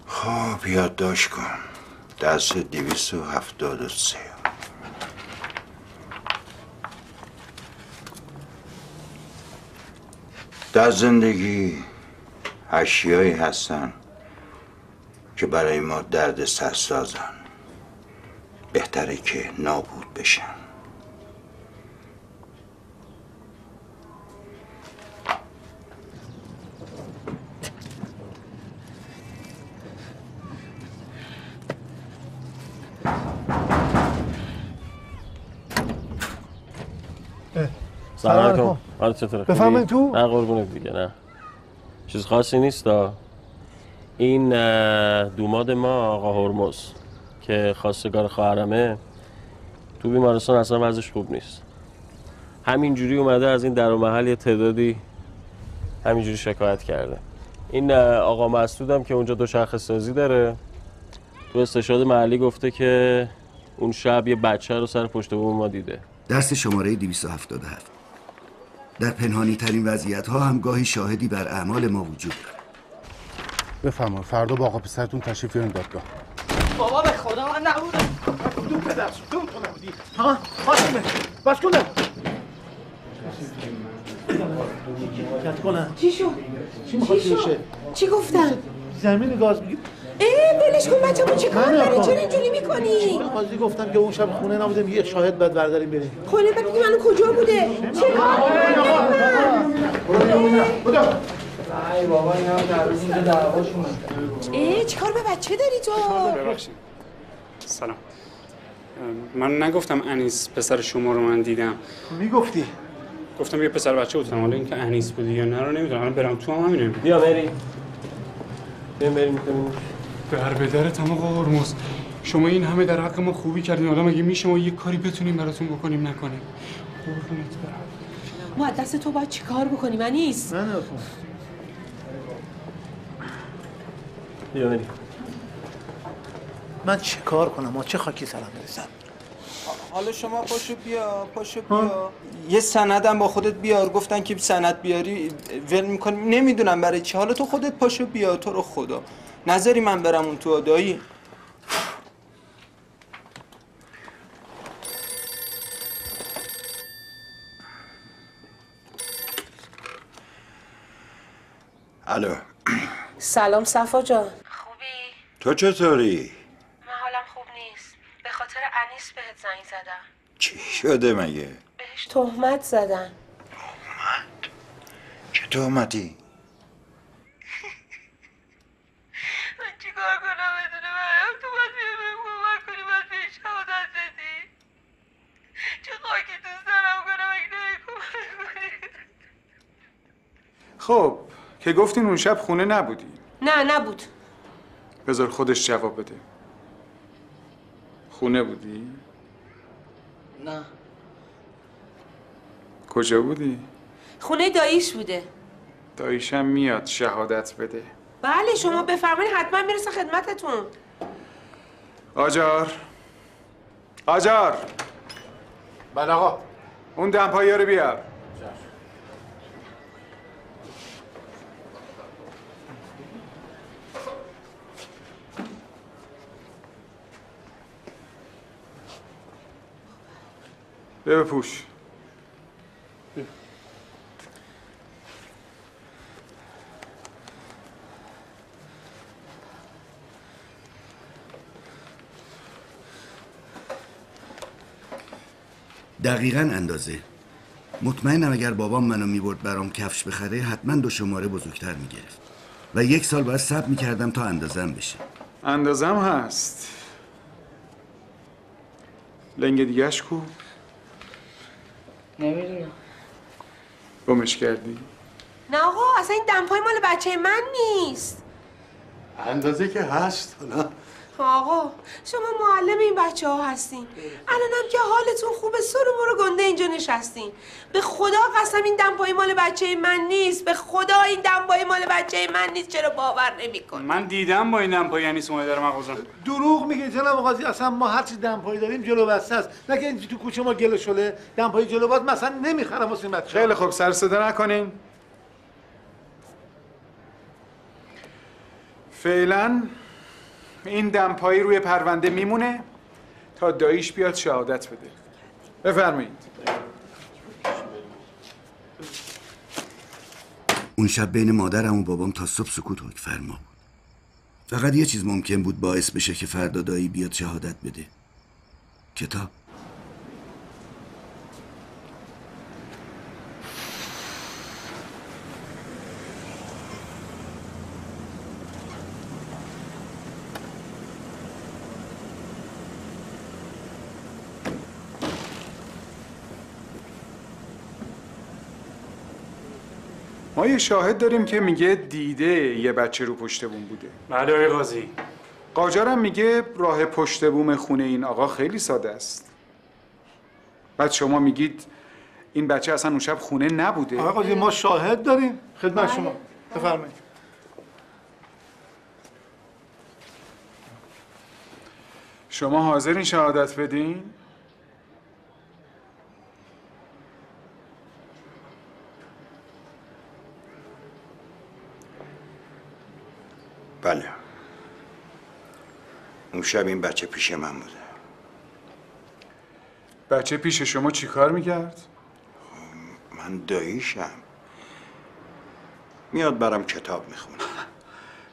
خب یادداشت کن. دست دویست و هفتاد و سه. در زندگی اشیایی هستن که برای ما درد سر سازن بهتره که نابود بشن. سلام علیکم. حالت چطوره خوبی؟ بفرمایید تو. نه قربونت دیگه نه چیز خاصی نیست دا. این دوماد ما آقا هرمز که خواستگار خواهرمه تو بیمارستان اصلا وضعش خوب نیست همینجوری اومده از این در و محل یه تعدادی همینجوری شکایت کرده این آقا مسعود هم که اونجا دوچرخه سازی داره تو استشهاد محلی گفته که اون شب یه بچه رو سر پشت بوم ما دیده درس شماره 277 در پنهانی ترین وضعیت ها هم گاهی شاهدی بر اعمال ما وجود دارد. بفرما فردا با آقا پسرتون تشریف بیارین دادگاه. بابا به خدا من نبودم. کدوم پدر؟ کدوم تو نبودی؟ ها بس کت کنم. چی شد؟ چی می‌خواد چی گفتن؟ زمین گاز اه بلش کن بچه چه کار من داری؟ چرا اینجوری می‌کنی؟ قاضی گفتم که اون شب خونه نبودیم یه شاهد بعد برداریم بریم خونه بعد دیگه منو کجا بوده؟ چه کار ای بابا اینا در روز اینجا دعواشون اه چه کار به بچه داری تو؟ ببخشید سلام من نگفتم انیس پسر شما رو من دیدم می‌گفتی گفتم یه پسر بچه بودم حالا اینکه انیس بودی یا نه رو نمی‌دونم الان برم تو هم همینه بیا بریم بریم بریم. در به درت هم آقا هرمز. شما این همه در حق ما خوبی کردین. حالا مگه میشه ما یه کاری بتونیم براتون بکنیم نکنیم؟ قربونت برم. ما دست تو باید چی کار بکنیم انیس؟ نه نه بیا بریم. من چه کار کنم؟ ما چه خاکی سرم برسم؟ حالا شما پاشو بیا پاشو بیا. یه سندم با خودت بیار. گفتن که سند بیاری ول می‌کنیم نمی‌دونم برای چی. حالا تو خودت پاشو بیا تو رو خدا. نظری من برم اون تو دایی الو. سلام صفا جان. تو چطوری؟ من حالم خوب نیست. به خاطر انیس بهت زنگ زدم. چی شده مگه؟ بهش تهمت زدن. چه تهمتی من چیکار کنم بدون مریم تو باید بیای بهم کمک کنی باید به شهادت بدی چه خاکی تو سرم کنم اگه نمی کمک کنی خب که گفتین اون شب خونه نبودی. نه نبود. بذار خودش جواب بده. خونه بودی؟ نه. کجا بودی؟ خونه داییش بوده. داییشم میاد شهادت بده. بله شما بفرمایید حتما می‌رسه خدمتتون. آجار. آجار. بله آقا. اون دمپایی رو بیار. بیا بپوش دقیقا اندازه. مطمئنم اگر بابام منو می‌برد برام کفش بخره حتما دو شماره بزرگتر می‌گرفت. و یک سال باید صبر می‌کردم تا اندازم بشه. اندازم هست. لنگ دیگهش کو؟ نمی‌دونم. گمش کردی؟ نه آقا اصلا این دمپای مال بچه من نیست. اندازه که هست حالا آقا شما معلم این بچه ها هستین. الانم که حالتون خوبه سرو برو گنده اینجا نشستین. به خدا قسم این دمپایی مال بچه من نیست. به خدا این دمپایی مال بچه من نیست. چرا باور نمیکن من دیدم با این دمپایی یعنی اومده در مغازم دروغ میگه جناب قاضی اصلا ما هر چی دمپایی داریم جلو بسته است. نه که اینجا تو کوچه ما گل شله دمپایی جلو باز مثلا نمی‌خرم واسه این بچه خیلی خوب سر صدا نکنین. فعلا این دمپایی روی پرونده میمونه تا داییش بیاد شهادت بده. بفرمایید. اون شب بین مادرم و بابام تا صبح سکوت حکم فرما بود. فقط یه چیز ممکن بود باعث بشه که فردا دایی بیاد شهادت بده. کتاب. شاهد داریم که میگه دیده یه بچه رو پشت بوم بوده. بله آقای قاضی. قاجارم میگه راه پشت بوم خونه این آقا خیلی ساده است. بعد شما میگید این بچه اصلا اون شب خونه نبوده. آقا قاضی ما شاهد داریم. خدمت شما. بفرمایید. شما حاضرین شهادت بدین؟ بله. اون شب این بچه پیش من بوده. بچه پیش شما چی کار می‌کرد؟ من داییشم. میاد برام کتاب می‌خونه.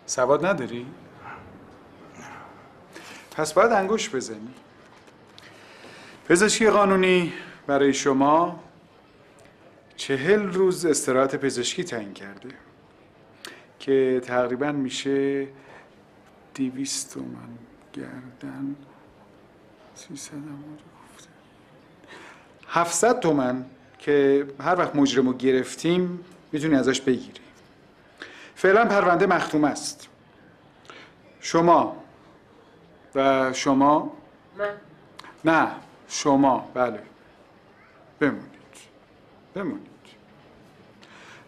سواد نداری؟ پس باید انگوش بزنی. پزشکی قانونی برای شما چهل روز استراحت پزشکی تعیین کرده. که تقریبا میشه دیویست تومن گردن. سیصد هم گفته. هفتصد تومن که هر وقت مجرمو گرفتیم می‌تونی ازش بگیری. فعلا پرونده مختوم است. شما و شما من. نه شما. بله. بمونید. بمونید.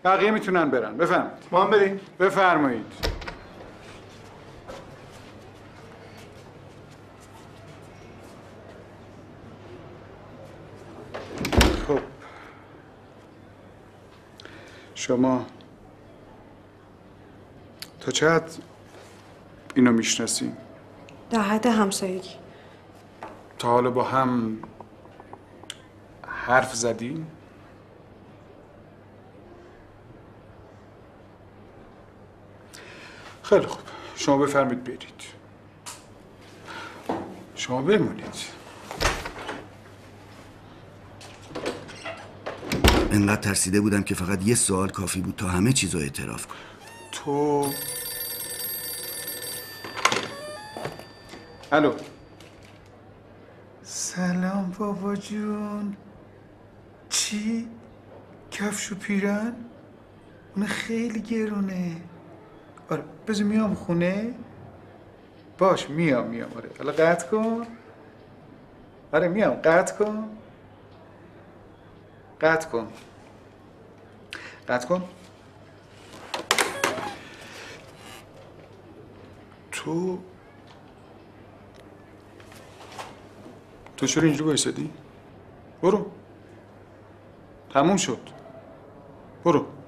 بقیه می‌تونن برن. بفرمایید. ما هم بریم. بفرمایید. خب. شما تا چه حد اینو می‌شناسین؟ در حد همسایگی. تا حالا با هم حرف زدین؟ خیلی خوب. شما بفرمید برید. شما بمونید. انقدر ترسیده بودم که فقط یه سوال کافی بود تا همه چیز رو اعتراف کنم. تو الو. سلام بابا جون. چی؟ کفش و پیرن؟ اون خیلی گرونه. آره بذار میام خونه. باش میام میام. آره. حالا قطع کن. آره میام. قطع کن. قطع کن. قطع کن. تو تو چرا اینجوری وایسادی؟ برو. تموم شد. برو.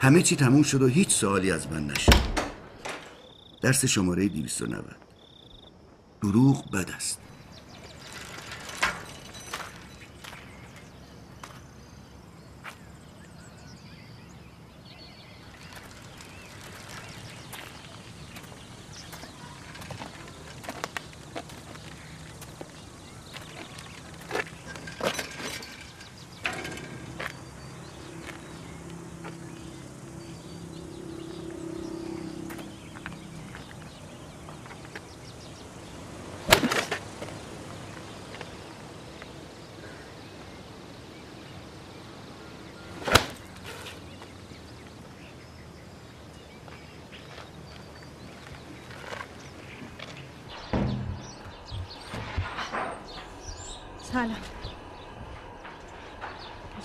همه چی تموم شد و هیچ سوالی از من نشد. درس شماره 290 دروغ بد است.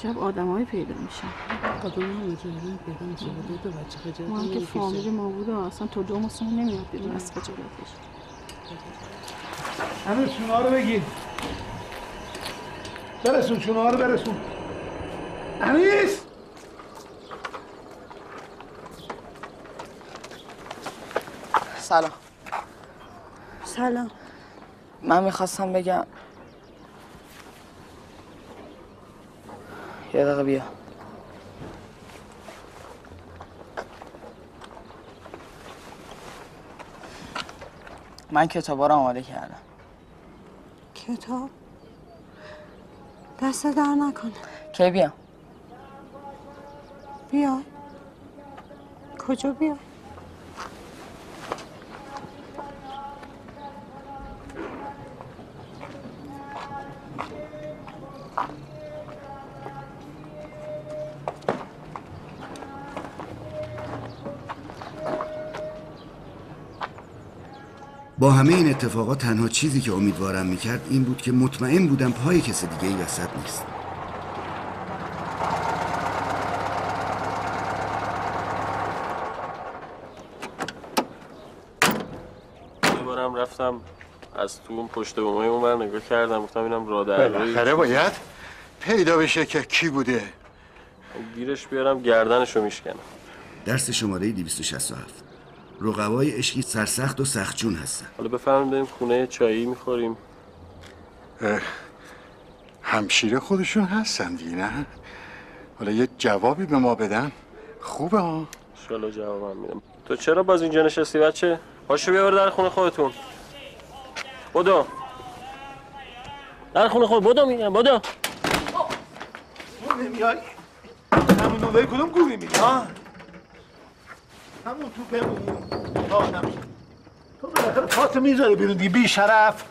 عجب آدمایی پیدا میشن. آدم هم پیدا میشه با دو تا بچه خجالت ما هم که. فامیل ما بود و اصلا تو دو مصمم نمیاد بیرون از خجالتش. همین شونا رو بگیر برسون شونا رو برسون. انیس سلام. سلام. من می‌خواستم بگم یه دقیقه بیا. من کتابا رو آماده کردم. کتاب؟ دست در نکنه. کی بیام بیا. کجا بیا؟ همه این اتفاقات تنها چیزی که امیدوارم می‌کرد این بود که مطمئن بودم پای کس دیگه ای وسط نیست. یه بارم رفتم از تو اون پشت بومه اون بر نگاه کردم گفتم اینم را در بالاخره باید پیدا بشه که کی بوده. گیرش بیارم گردنشو میشکنم. درس شماره 267 رقبای عشقی سرسخت و سختجون هستن. حالا بفهمیم بریم خونه چایی می‌خوریم. همشیره خودشون هستن دیگه نه؟ حالا یه جوابی به ما بدن. خوبه ها؟ انشالله جوابم میدم. تو چرا باز اینجا نشستی بچه؟ پاشو بیا برو در خونه خودتون. بدو. در خونه خود بدو میگم بدو. تو نمیای همون نوبه کدوم گوری میری ها همون تو بمون. تو بالاخره پاتو می‌ذاری بیرون دیگه بی شرف.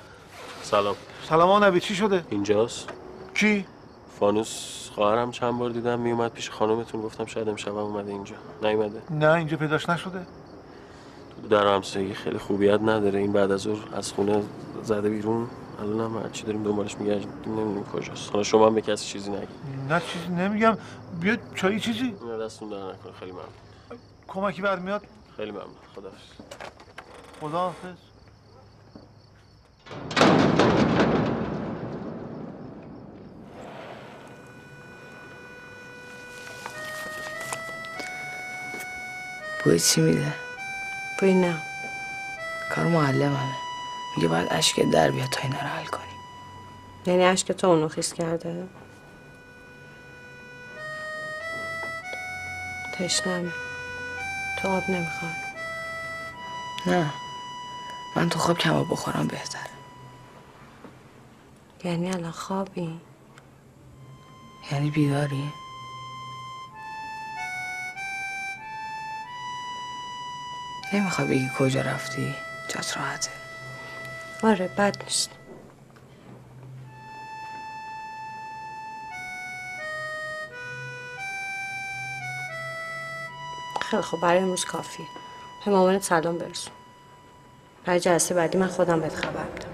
سلام. سلام نبی چی شده؟ اینجاست. کی؟ فانوس خواهرم چند بار دیدم میومد پیش خانومتون گفتم شاید امشب اومده اینجا. نیومده. نه اینجا پیداش نشده. در همسایگی خیلی خوبیت نداره. این بعد از ظهر از خونه زده بیرون. الان هم هرچی داریم دنبالش میگردیم نمی‌دونیم کجاست. حالا شما هم به کسی چیزی نگید. نه چیزی نمیگم. بیا چایی چیزی. نه دستون در نکنه. خیلی ممنون. کمکی برمیاد خیلی ممنون. خداحافظ. خدا حافظ بوی چی میده؟ بوی نه. کار معلممه. میگه باید اشک در بیاد تا اینا رو حل کنی. یعنی اشک تو اونو خیس کرده؟ تشنم. تو آب نمی‌خواد نه. من تو خواب کباب بخورم بهتره. یعنی الان خوابی؟ یعنی بیداری؟ نمی‌خوای بگی کجا رفتی؟ جات راحته. آره بد نیست. خیلی خب برای امروز کافیه. به مامانت سلام برسون برای جلسه بعدی من خودم بهت خبر میدم.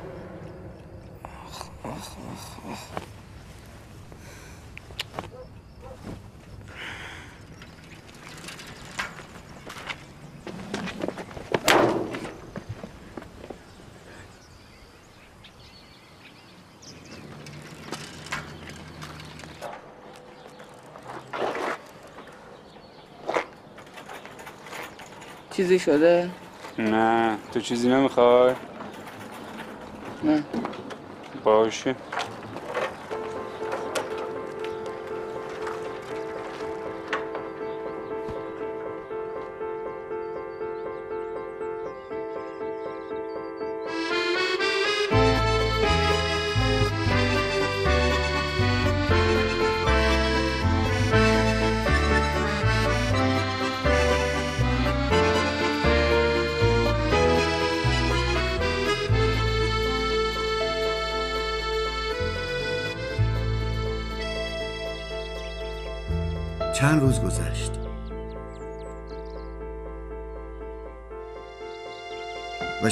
چیزی شده؟ نه تو چیزی نمی‌خوای؟ نه باشه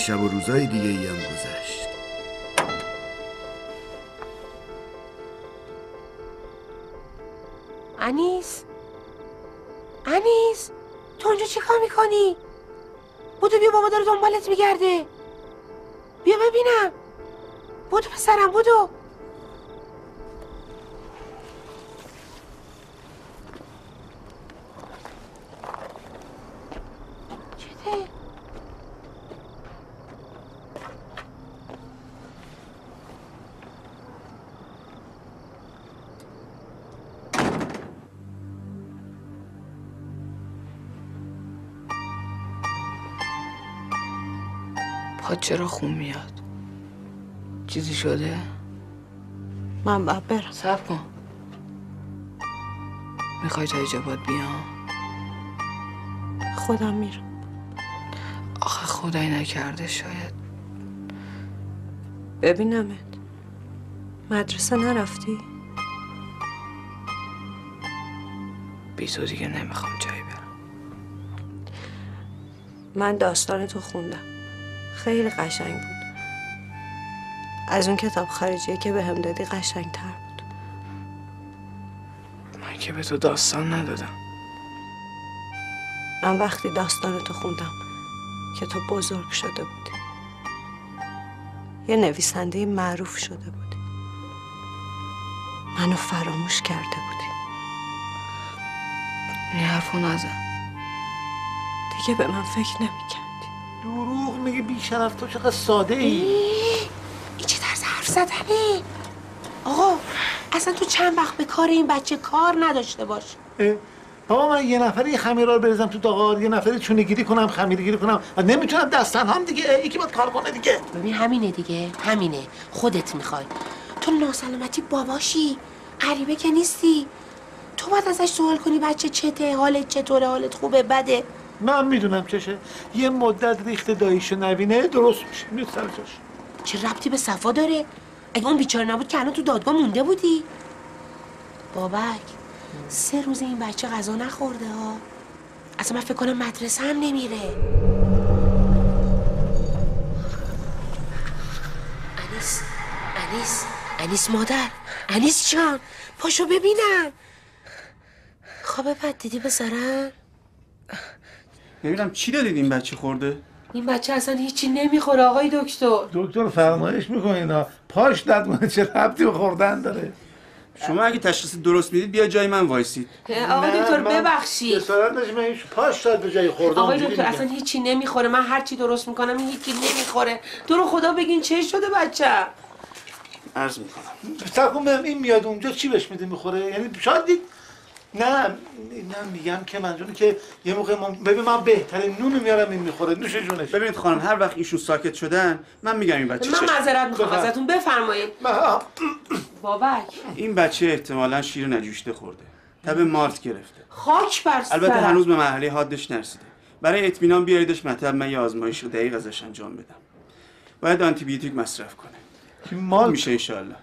شب و روزای دیگه ای هم گذشت. انیس؟ انیس؟ تو اونجا چی کار می‌کنی؟ بودو بیا بابا داره دنبالت میگرده. چرا خون میاد؟ چیزی شده؟ من باید برم. صبر کن. می‌خوای تا اینجا باید بیام؟ خودم میرم. آخه خدایی نکرده شاید. ببینمت. مدرسه نرفتی؟ بی تو دیگه نمی‌خوام جایی برم. من داستان تو خوندم. خیلی قشنگ بود. از اون کتاب خارجیه که به هم دادی قشنگ تر بود. من که به تو داستان ندادم. من وقتی داستان تو خوندم که تو بزرگ شده بودی. یه نویسنده معروف شده بودی. منو فراموش کرده بودی. این حرفو نزن. دیگه به من فکر نمی‌کرد. دروغ میگی بیشرف تو چقدر ساده ای این چه طرز حرف زدنه؟ آقا اصلا تو چند وقت به کار این بچه کار نداشته باش. بابا من یه نفری خمیرا رو بریزم تو داغار یه نفری چونه گیری کنم خمیر گیری کنم و نمی‌تونم دست تنهام دیگه یکی باید کار کنه دیگه. ببین همینه دیگه همینه. خودت می‌خوای. تو ناسلامتی باباشی غریبه که نیستی. تو باید ازش سوال کنی بچه چته حالت چطوره حالت خوبه بده. من می‌دونم چشه یه مدت ریخت داییشو نبینه درست میشه. میاد سر جاش چه ربطی به صفا داره؟ اگه اون بیچاره نبود که الان تو دادگاه مونده بودی؟ بابک سه روز این بچه غذا نخورده ها. اصلا من فکر کنم مدرسه هم نمیره. انیس انیس انیس مادر انیس جان پاشو ببینم. خواب بد دیدی پسرم؟ ببینم چی دادید این بچه خورده؟ این بچه اصلا هیچی نمی‌خوره آقای دکتر. دکتر فرمایش می‌کنین پاش درد چه ربطی به خوردن داره؟ شما اگه تشخیص درست می‌دید بیا جای من وایسید. آقای دکتر ببخشید. پاش داد به جای خوردن آقای دکتر. اصلا هیچی نمی‌خوره. من هر چی درست می‌کنم این هیچی نمی‌خوره. تو رو خدا بگین چه شده بچه؟ عرض می‌کنم. کن ببینم این میاد اونجا چی بهش میده می‌خوره؟ یعنی شاید دید نه نه میگم که منظورم که یه موقع ما ببین من بهترین نون میارم این می‌خوره نوش جونش. ببینید خانم هر وقت ایشون ساکت شدن من میگم این بچه من معذرت می‌خوام. ازتون بفرمایید. بابک. این بچه احتمالا شیر نجوشته خورده. تب مارت گرفته. خاک بر البته. هنوز به مرحله حادش نرسیده. برای اطمینان بیاریدش مطب من یه آزمایش رو دقیق ازش انجام بدم. باید آنتی بیوتیک مصرف کنه. مال میشه انشالله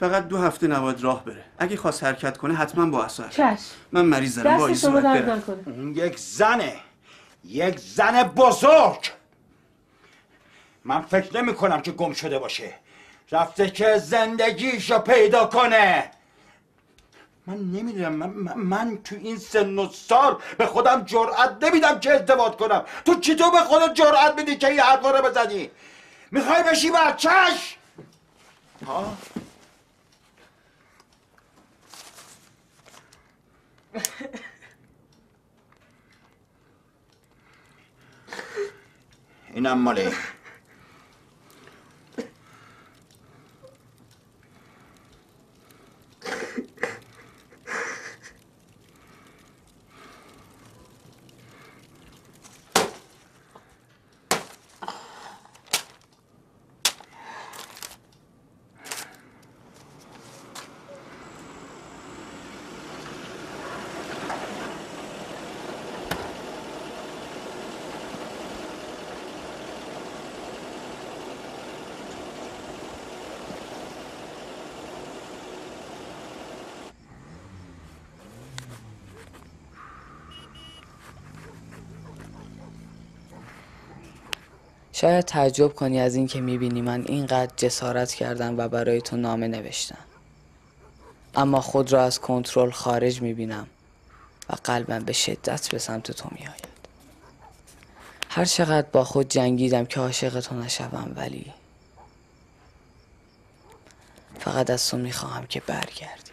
فقط دو هفته نباید راه بره. اگه خواست حرکت کنه حتما با اثر. چشم. من مریض دارم. با برم. اون یک زنه یک زن بزرگ. من فکر نمی کنم که گم شده باشه. رفته که زندگیشو پیدا کنه. من نمی‌دونم من, من, من تو این سن و سال به خودم جرأت نمیدم که ازدواج کنم. تو چطور به خودت جرأت میدی که این حرفا رو بزنی؟ می‌خوای بشی بچهش؟ ها؟ اینم شاید تعجب کنی از اینکه می‌بینی من اینقدر جسارت کردم و برای تو نامه نوشتم. اما خود را از کنترل خارج می‌بینم و قلبم به شدت به سمت تو میآید. هر چقدر با خود جنگیدم که عاشق تو نشوم ولی فقط از تو می‌خواهم که برگردی.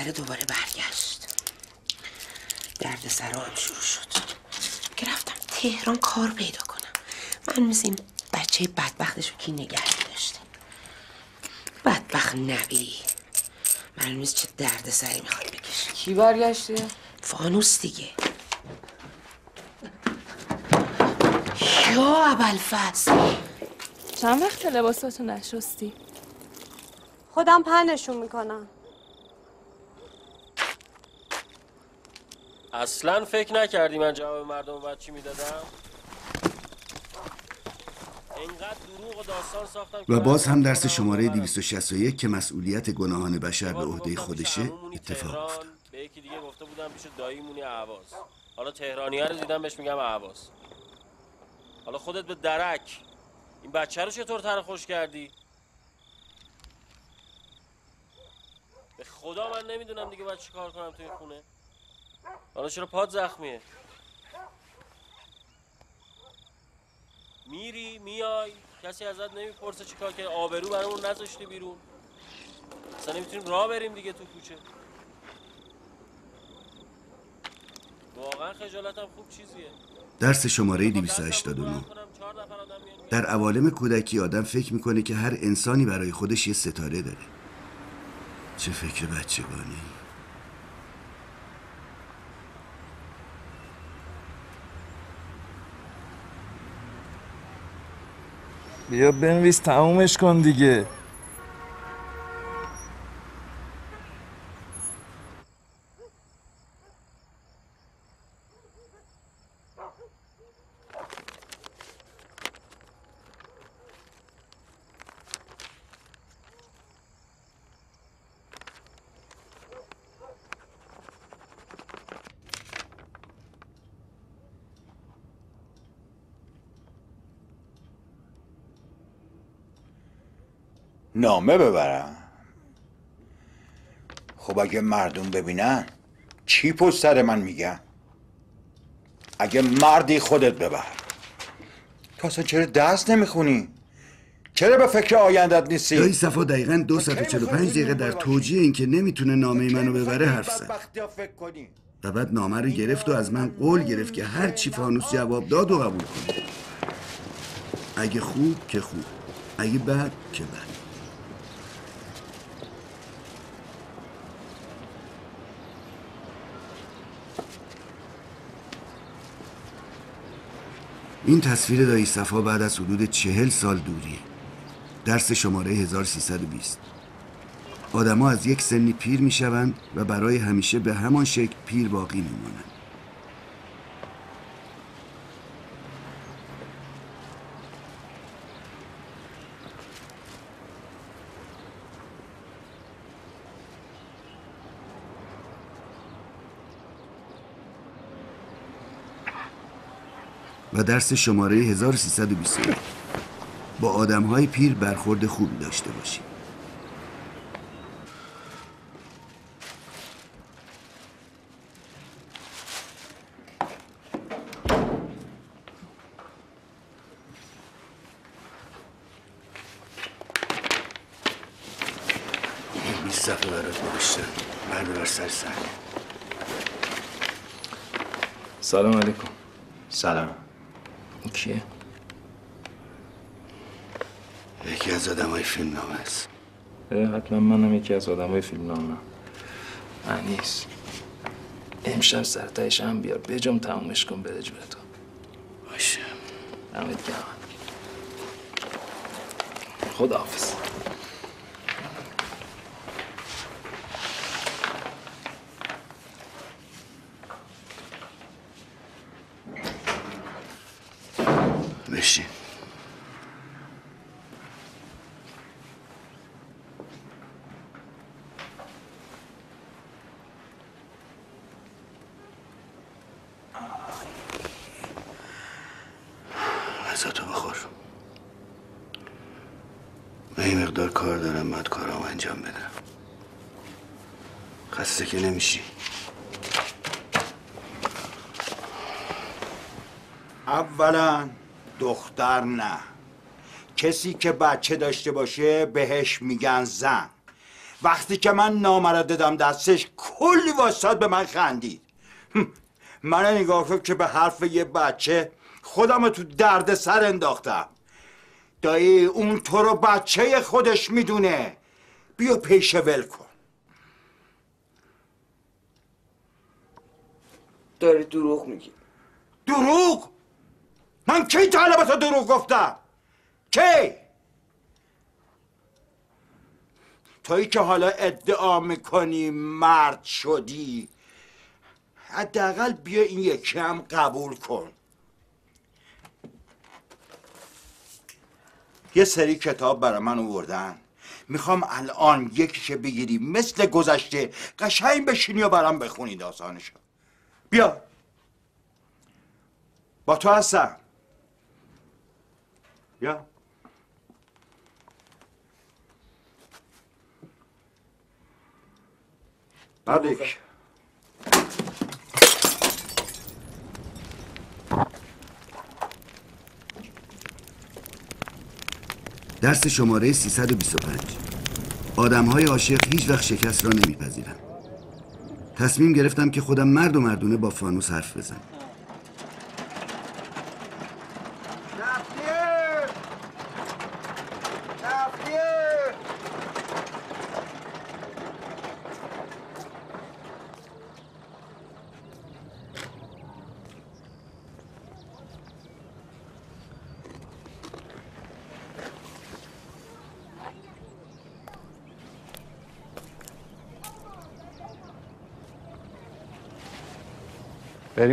دختر دوباره برگشت. درد سرام شروع شد. که رفتم تهران کار پیدا کنم. من مثل این بچه بدبختش رو کی نگه داشته؟ بدبخت نبی. معلوم نیست چه درد سری می‌خواد بکشه. کی برگشته؟ فانوس دیگه. یا ابوالفضل. چند وقت لباساتو نشستی؟ خودم پهنشون می‌کنم. اصلا فکر نکردی من جواب مردم بعد چی می‌دادم؟ و و باز هم درس شماره 261 که مسئولیت گناهان بشر به عهده خودشه اتفاق افتاد. به یکی دیگه گفته بودم پیش داییمونی اهواز حالا تهرانی رو دیدم بهش میگم اهواز حالا خودت به درک. این بچه رو چطور تر خوش کردی؟ به خدا من نمی‌دونم دیگه باید چی کار کنم تو این خونه. حالا چرا پاد زخمیه؟ میری میای کسی ازت نمی‌پرسه چیکار که آبرو برامون نذاشتی بیرون. اصلا نمی‌تونیم راه بریم دیگه تو کوچه. واقعا خجالتم خوب چیزیه. درس شماره 289 در عوالم کودکی آدم فکر می‌کنه که هر انسانی برای خودش یه ستاره داره. چه فکر بچگانی بیا بنویس تمومش کن دیگه. نامه ببرم. خب اگه مردم ببینن چی پشت سر من میگن؟ اگه مردی خودت ببر. تو اصلا چرا درس نمی‌خونی؟ چرا به فکر آیندت نیستی؟ دایی صفا دقیقا دو ساعت و چلو پنج دقیقه در توجیه این که نمی‌تونه نامه منو ببره حرف زد. و بعد نامه رو گرفت و از من قول گرفت که هر چی فانوس جواب داد و قبول کنه. اگه خوب که خوب اگه بد که بد. این تصویر دایی صفا بعد از حدود چهل سال دوریه. درس شماره 1320 آدما از یک سنی پیر می‌شوند و برای همیشه به همان شکل پیر باقی میمانند. و درس شماره 1321 با آدم های پیر برخورد خوبی داشته باشید این 20 صفحه برات نوشتم. بردار سر سر. سلام علیکم. سلام. کیه؟ یکی از آدم های فیلم نامه است حتما منم یکی از آدم های فیلم نامه انیس امشب سرتایش هم بیار. بجم تمومش کن بده جون تو. باشه. دمت گرم. خداحافظ. بشین غذاتو بخور من این مقدار کار دارم باید کارام انجام بدم خسته که نمیشی اولا دختر نه. کسی که بچه داشته باشه بهش میگن زن. وقتی که من نامه را دادم دستش کلی واسطاد به من خندید. من نگاه کن که به حرف یه بچه خودم رو تو درد سر انداختم. دایی اون تو رو بچه خودش می‌دونه. بیا پیش ول کن. داری دروغ میگی. دروغ؟ من کی تو دروغ گفتم؟ کی؟ تویی که حالا ادعا می‌کنی مرد شدی. حداقل بیا این یکی هم قبول کن. یه سری کتاب برای من آوردن. می‌خوام الان یکیشه بگیری مثل گذشته. قشنگ بشینی و برام بخونی داستانشو. بیا. با تو هستم. بیا بعدش درس شماره 325 آدم های عاشق هیچ وقت شکست را نمیپذیرند تصمیم گرفتم که خودم مرد و مردونه با فانوس حرف بزنم.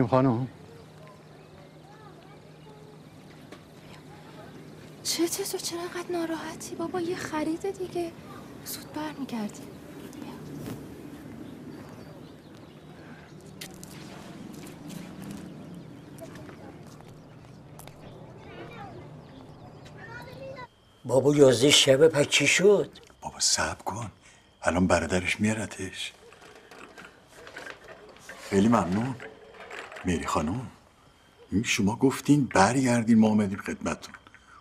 بریم خانم چته تو چرا انقدر ناراحتی؟ بابا یه خرید دیگه. زود برمیگردی. بابا یازده شبه پس چی شد؟ بابا صبر کن. الان برادرش میارتش. خیلی ممنون. میری خانم. این شما گفتین برگردین ما آمدیم خدمتتون.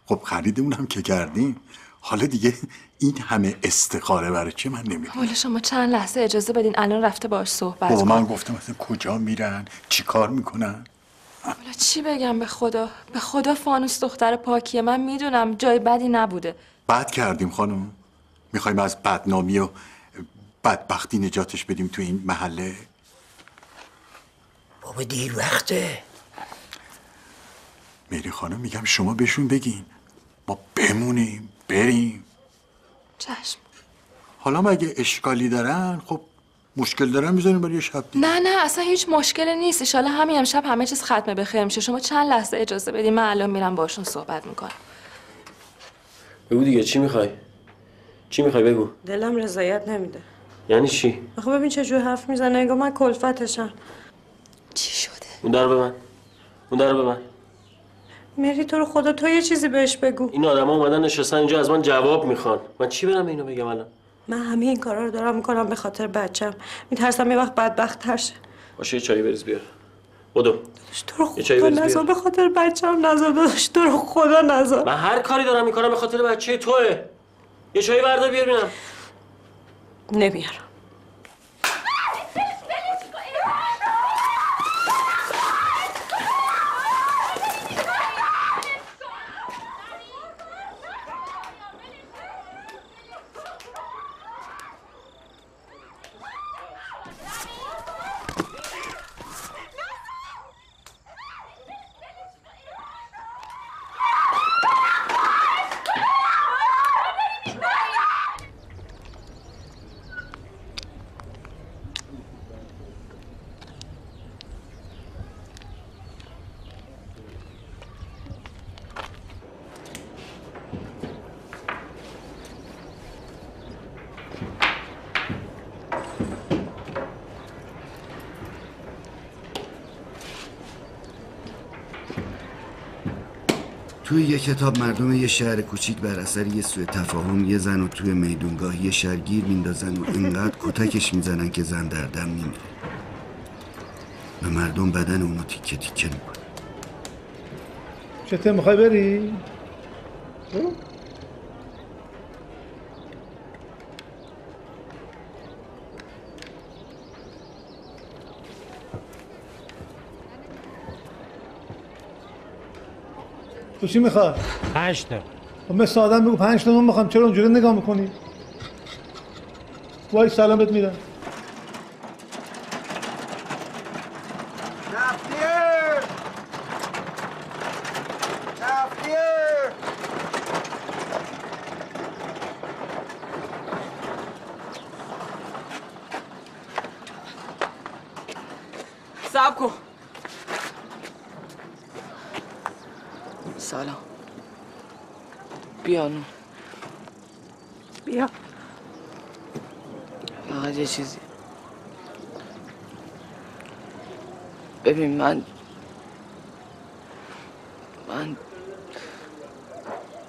خب خرید اونم که کردیم حالا دیگه این همه استخاره برای چه من نمی‌دونم؟ حالا شما چند لحظه اجازه بدین الان رفته باش صحبت کن من گفتم مثلا کجا میرن؟ چی کار می‌کنن؟ حالا چی بگم به خدا؟ به خدا فانوس دختر پاکیه. من می‌دونم جای بدی نبوده. بد کردیم خانم. می‌خوایم از بدنامی و بدبختی نجاتش بدیم تو این محله. بابا دیر وقته. میری خانم میگم شما بهشون بگین. ما بمونیم بریم. چشم. حالا مگه اشکالی دارن خب مشکل دارن می‌ذاریم برای شب دیگه. نه نه اصلا هیچ مشکلی نیست. ایشالا همین امشب همه چیز ختمه به خیر میشه. شما چند لحظه اجازه بدین؟ من الان میرم باشون صحبت می‌کنم. بگو دیگه چی می‌خوای؟ چی می‌خوای بگو؟ دلم رضایت نمیده. یعنی چی؟ آخه ببین چجور حرف می‌زنه. انگار من کلفتشم. اون در به من اون در به من مری تو رو خدا تو یه چیزی بهش بگو. این آدما اومدن نشستن اینجا از من جواب می‌خوان. من چی برم اینو بگم الان؟ من همه این کارا رو دارم می‌کنم به خاطر بچم. میترسم یه وقت بدبخت تر شه. باشه یه چایی بریز بیار. بدو. تو رو خدا نزار بیار. به خاطر بچم نزار داداش تو رو خدا نزار من هر کاری دارم می‌کنم به خاطر بچه توه. یه چایی بردار بیار ببینم. نمیارم توی یه کتاب مردم یه شهر کوچیک بر اثر یه سوء تفاهم یه زن رو توی میدونگاه یه شهرگیر میندازن و اینقدر کتکش می‌زنن که زن در دم میمیره و مردم بدن اونو تیکه تیکه می‌کنن چته می‌خوای بری؟ تو چی می‌خوای؟ پنج تا خب مثل آدم بگو پنج تا من می‌خوام چرا اونجوری نگاه می‌کنی؟ وای سلام بهت میدم سب کن سلام بیا نون بیا فقط یه چیزی ببین من من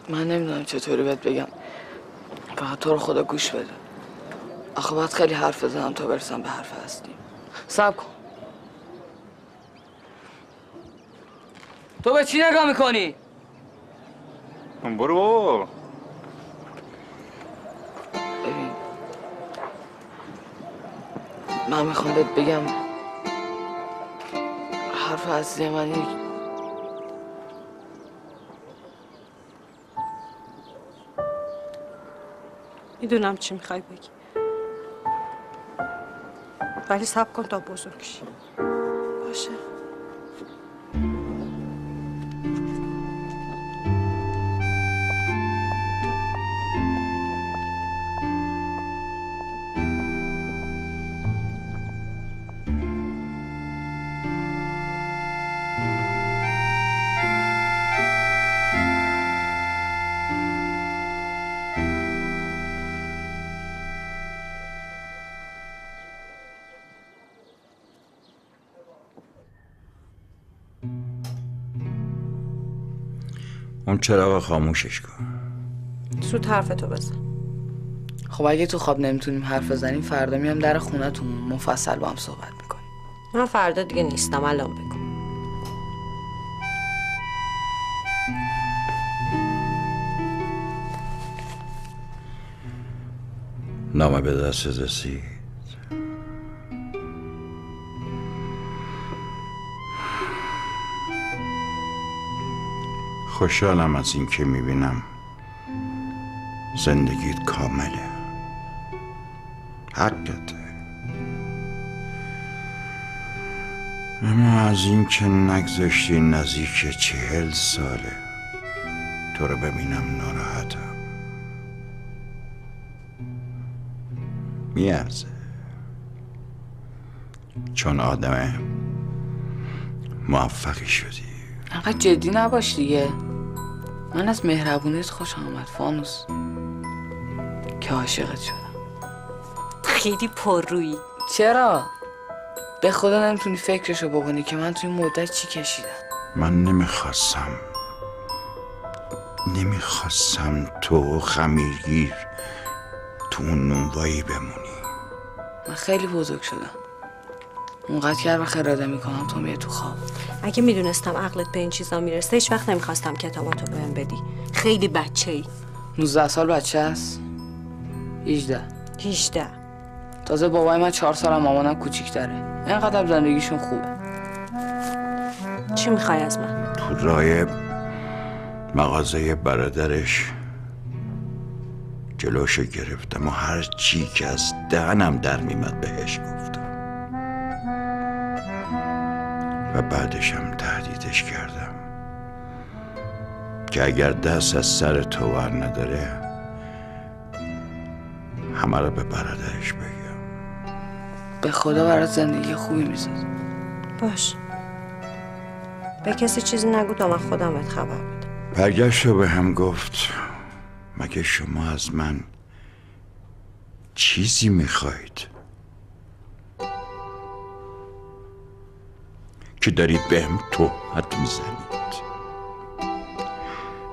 من نمی‌دونم چطوری بهت بگم. فقط تو رو خدا گوش بده. آخه باید خیلی حرف بزنم تا برسم به حرف هستی سب کن. تو به چی نگاه می‌کنی؟ برو ببین. من می‌خوام بهت بگم اصلی من می‌دونم چی می‌خوای بگی. ولی سب کن تا بزرگ باشه. چراغ خاموشش کن. سود حرف تو بزن. خب اگه تو خواب نمی‌تونیم حرف بزنیم فردا میام در خونه تو مفصل با هم صحبت می‌کنیم. من فردا دیگه نیستم الان بگو. نامه به دست رسید خوشحالم از این که می‌بینم زندگیت کامله. حقته. اما از این که نگذاشتی نزدیک چهل ساله تو رو ببینم ناراحتم. میارزه. چون آدم موفقی شدی. انقدر جدی نباش دیگه. من از مهربونیت خوشم آمد فانوس. که عاشقت شدم. خیلی پررویی چرا؟ به خدا نمی‌تونی فکرشو بکنی که من توی این مدت چی کشیدم. من نمی‌خواستم. نمی‌خواستم تو خمیرگیر تو اون نونوایی بمونی. من خیلی بزرگ شدم. اونقدر که هر وقت اراده می‌کنم تو میای تو خواب. اگه می‌دونستم عقلت به این چیزا می‌رسه هیچ وقت نمی‌خواستم کتاباتو بهم بدی. خیلی بچه ای 19 سال بچه هست؟ 18 18 تازه بابای من چهار سالم مامانم کوچیک‌تره اینقدر زندگیشون خوبه. چی می‌خوای از من؟ تو راه مغازه برادرش جلوشو گرفتم و هر چی که از دهنم در میمد بهش گفتم. و بعدش هم تهدیدش کردم. که اگر دست از سر تو ور نداره همه رو به برادرش بگم. به خدا برات زندگی خوبی میساز باش. به کسی چیزی نگو تا من خودم بهت خبر بدم. برگشت و به هم گفت مگه شما از من چیزی می‌خواید که دارید به هم تهمت می‌زنید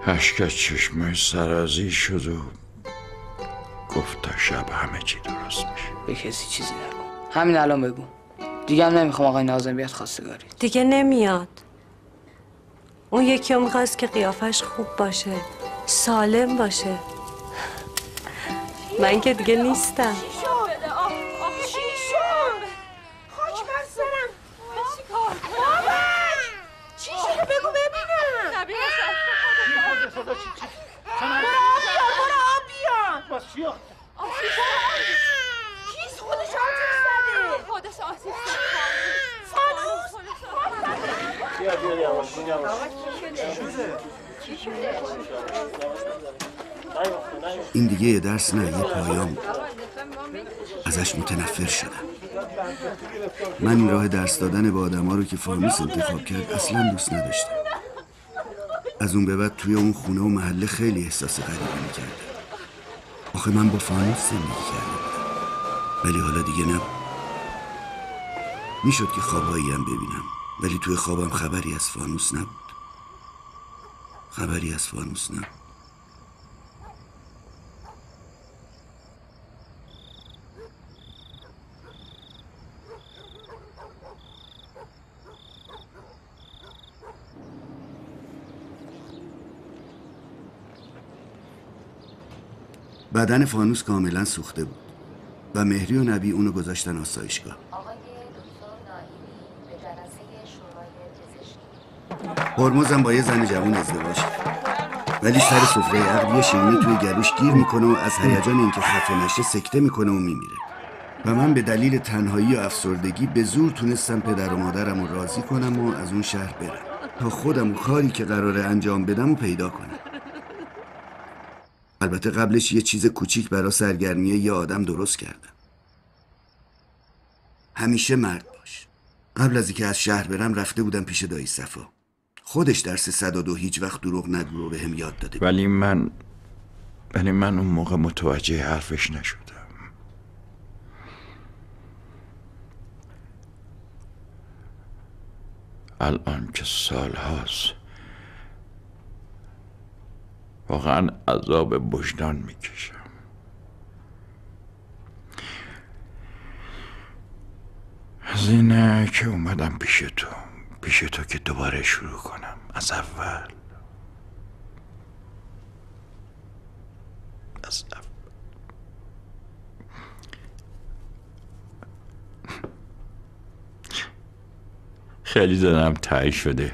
اشک از چشمای سرازی شد و گفت تا شب همه چی درست میشه. به کسی چیزی نگو. همین الان بگو. دیگه هم نمی‌خوام آقای نازم بیاد خواستگاری. دیگه نمیاد. اون یکی رو می‌خواست که قیافش خوب باشه سالم باشه. من که دیگه نیستم چی شد؟ خاک بر سرم چی کار کنم؟ چی شده بگو ببینم نبیه برو آب بیار برو آب بیار کیست خودش آتیش زده خودش آتیش زده فانوس بیا بیا یواش یواش این یه درس نه یه پایان. ازش متنفر شدم. من این راه درس دادن به آدما رو که فانوس انتخاب کرد اصلا دوست نداشتم. از اون به بعد توی اون خونه و محله خیلی احساس غریبی می‌کردم. آخه من با فانوس زندگی کرده بودم. ولی حالا دیگه نبود. می‌شد که خوابایی هم ببینم. ولی توی خوابم خبری از فانوس نبود. خبری از فانوس نبود. بدن فانوس کاملا سوخته بود و مهری و نبی اونو گذاشتن آسایشگاه. هرمزم با یه زن جوان ازدواج. ولی سر سفره عقد شیرینی توی گلوش گیر می‌کنه و از هیجان اینکه خفه نشه سکته می‌کنه و میمیره. و من به دلیل تنهایی و افسردگی به زور تونستم پدر و مادرم راضی کنم و از اون شهر برم. تا خودم و کاری که قراره انجام بدم و پیدا کنم. البته قبلش یه چیز کوچیک برا سرگرمی یه آدم درست کردم همیشه مرد باش. قبل از اینکه از شهر برم رفته بودم پیش دایی صفا. خودش درس صدادو هیچ وقت دروغ نگو رو بهم یاد داده. ولی من ولی من اون موقع متوجه حرفش نشدم. الان که سال هاست واقعا عذاب بشدان می‌کشم. از اینه که اومدم پیش تو پیش تو که دوباره شروع کنم از اول. از اول. خیلی زنم تایی شده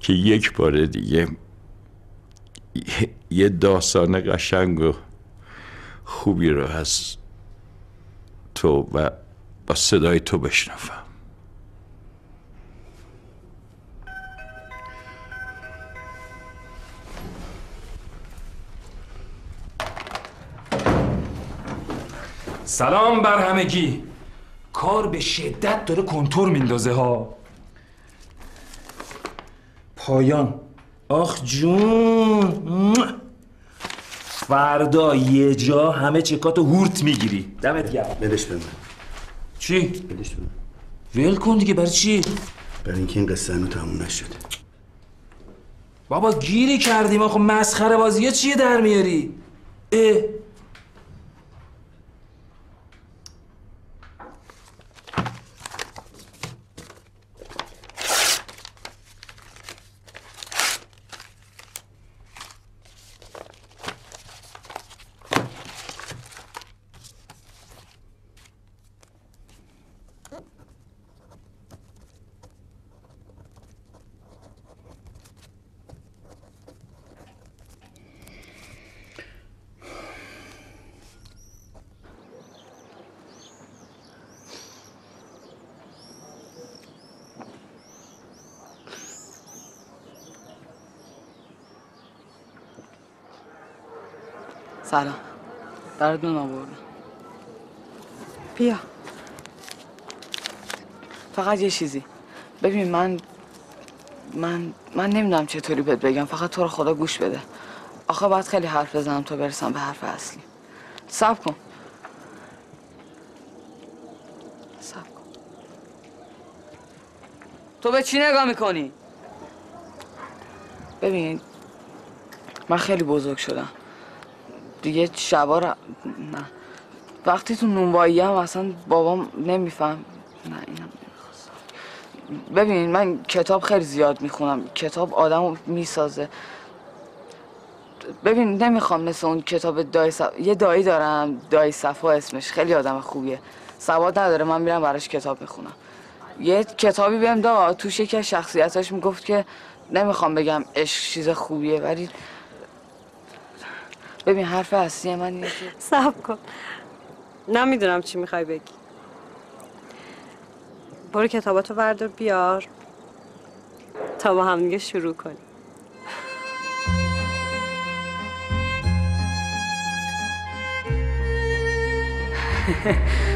که یک بار دیگه یه- داستان قشنگ و خوبی رو از تو و با صدای تو بشنوم. سلام بر همگی. کار به شدت داره کنتور میندازه ها. پایان. آخ جون. فردا یه جا همه چکاتو هورت می‌گیری. دمت گرم. بدش به من چی؟ بدش به من ول کن دیگه. برای چی؟ برای اینکه این قصه هنو تموم نشده. بابا گیری کردیم. آخه مسخره بازیه چیه در میاری؟ اه. سلام. دردون آوردم. بیا. فقط یه چیزی. ببین من من من نمی‌دونم چطوری بهت بگم. فقط تو رو خدا گوش بده. آخه باید خیلی حرف بزنم تا برسم به حرف اصلی. سب کن. سب کن. تو به چی نگاه می‌کنی؟ ببین من خیلی بزرگ شدم. دیگه شبا رو نه. وقتی تو نونوایی هم اصلا بابام نمیفهم. نه اینم ببین من کتاب خیلی زیاد می‌خونم. کتاب آدمو می‌سازه. ببین نمی‌خوام مثل اون کتاب دای صف... یه دایی دارم. دایی صفا اسمش. خیلی آدم خوبیه. سواد نداره. من میرم براش کتاب می‌خونم. یه کتابی بهم داد. توش یکی از شخصیتاش می‌گفت که نمی‌خوام بگم عشق چیز خوبیه ولی ببین حرف اصلی من اینه که [LAUGHS] صبر کن. نمی‌دونم چی می‌خوای بگی. برو کتاباتو بردار بیار. تا با هم دیگه شروع کنیم. [LAUGHS]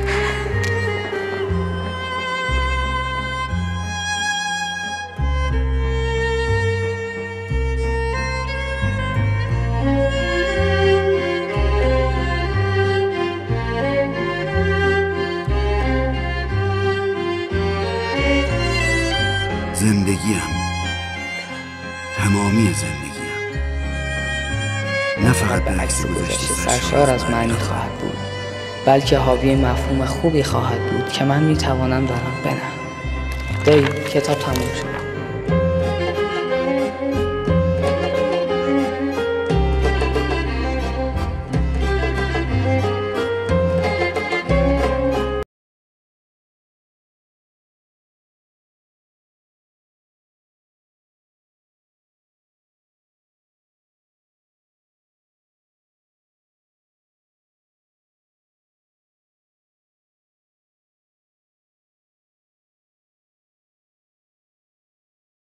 تمامی زندگیم. نه فقط به عکس گذشته سرشار از معنی خواهد بود بلکه حاوی مفهوم خوبی خواهد بود که من می‌توانم در آن بنهم. دایی کتاب تموم شد.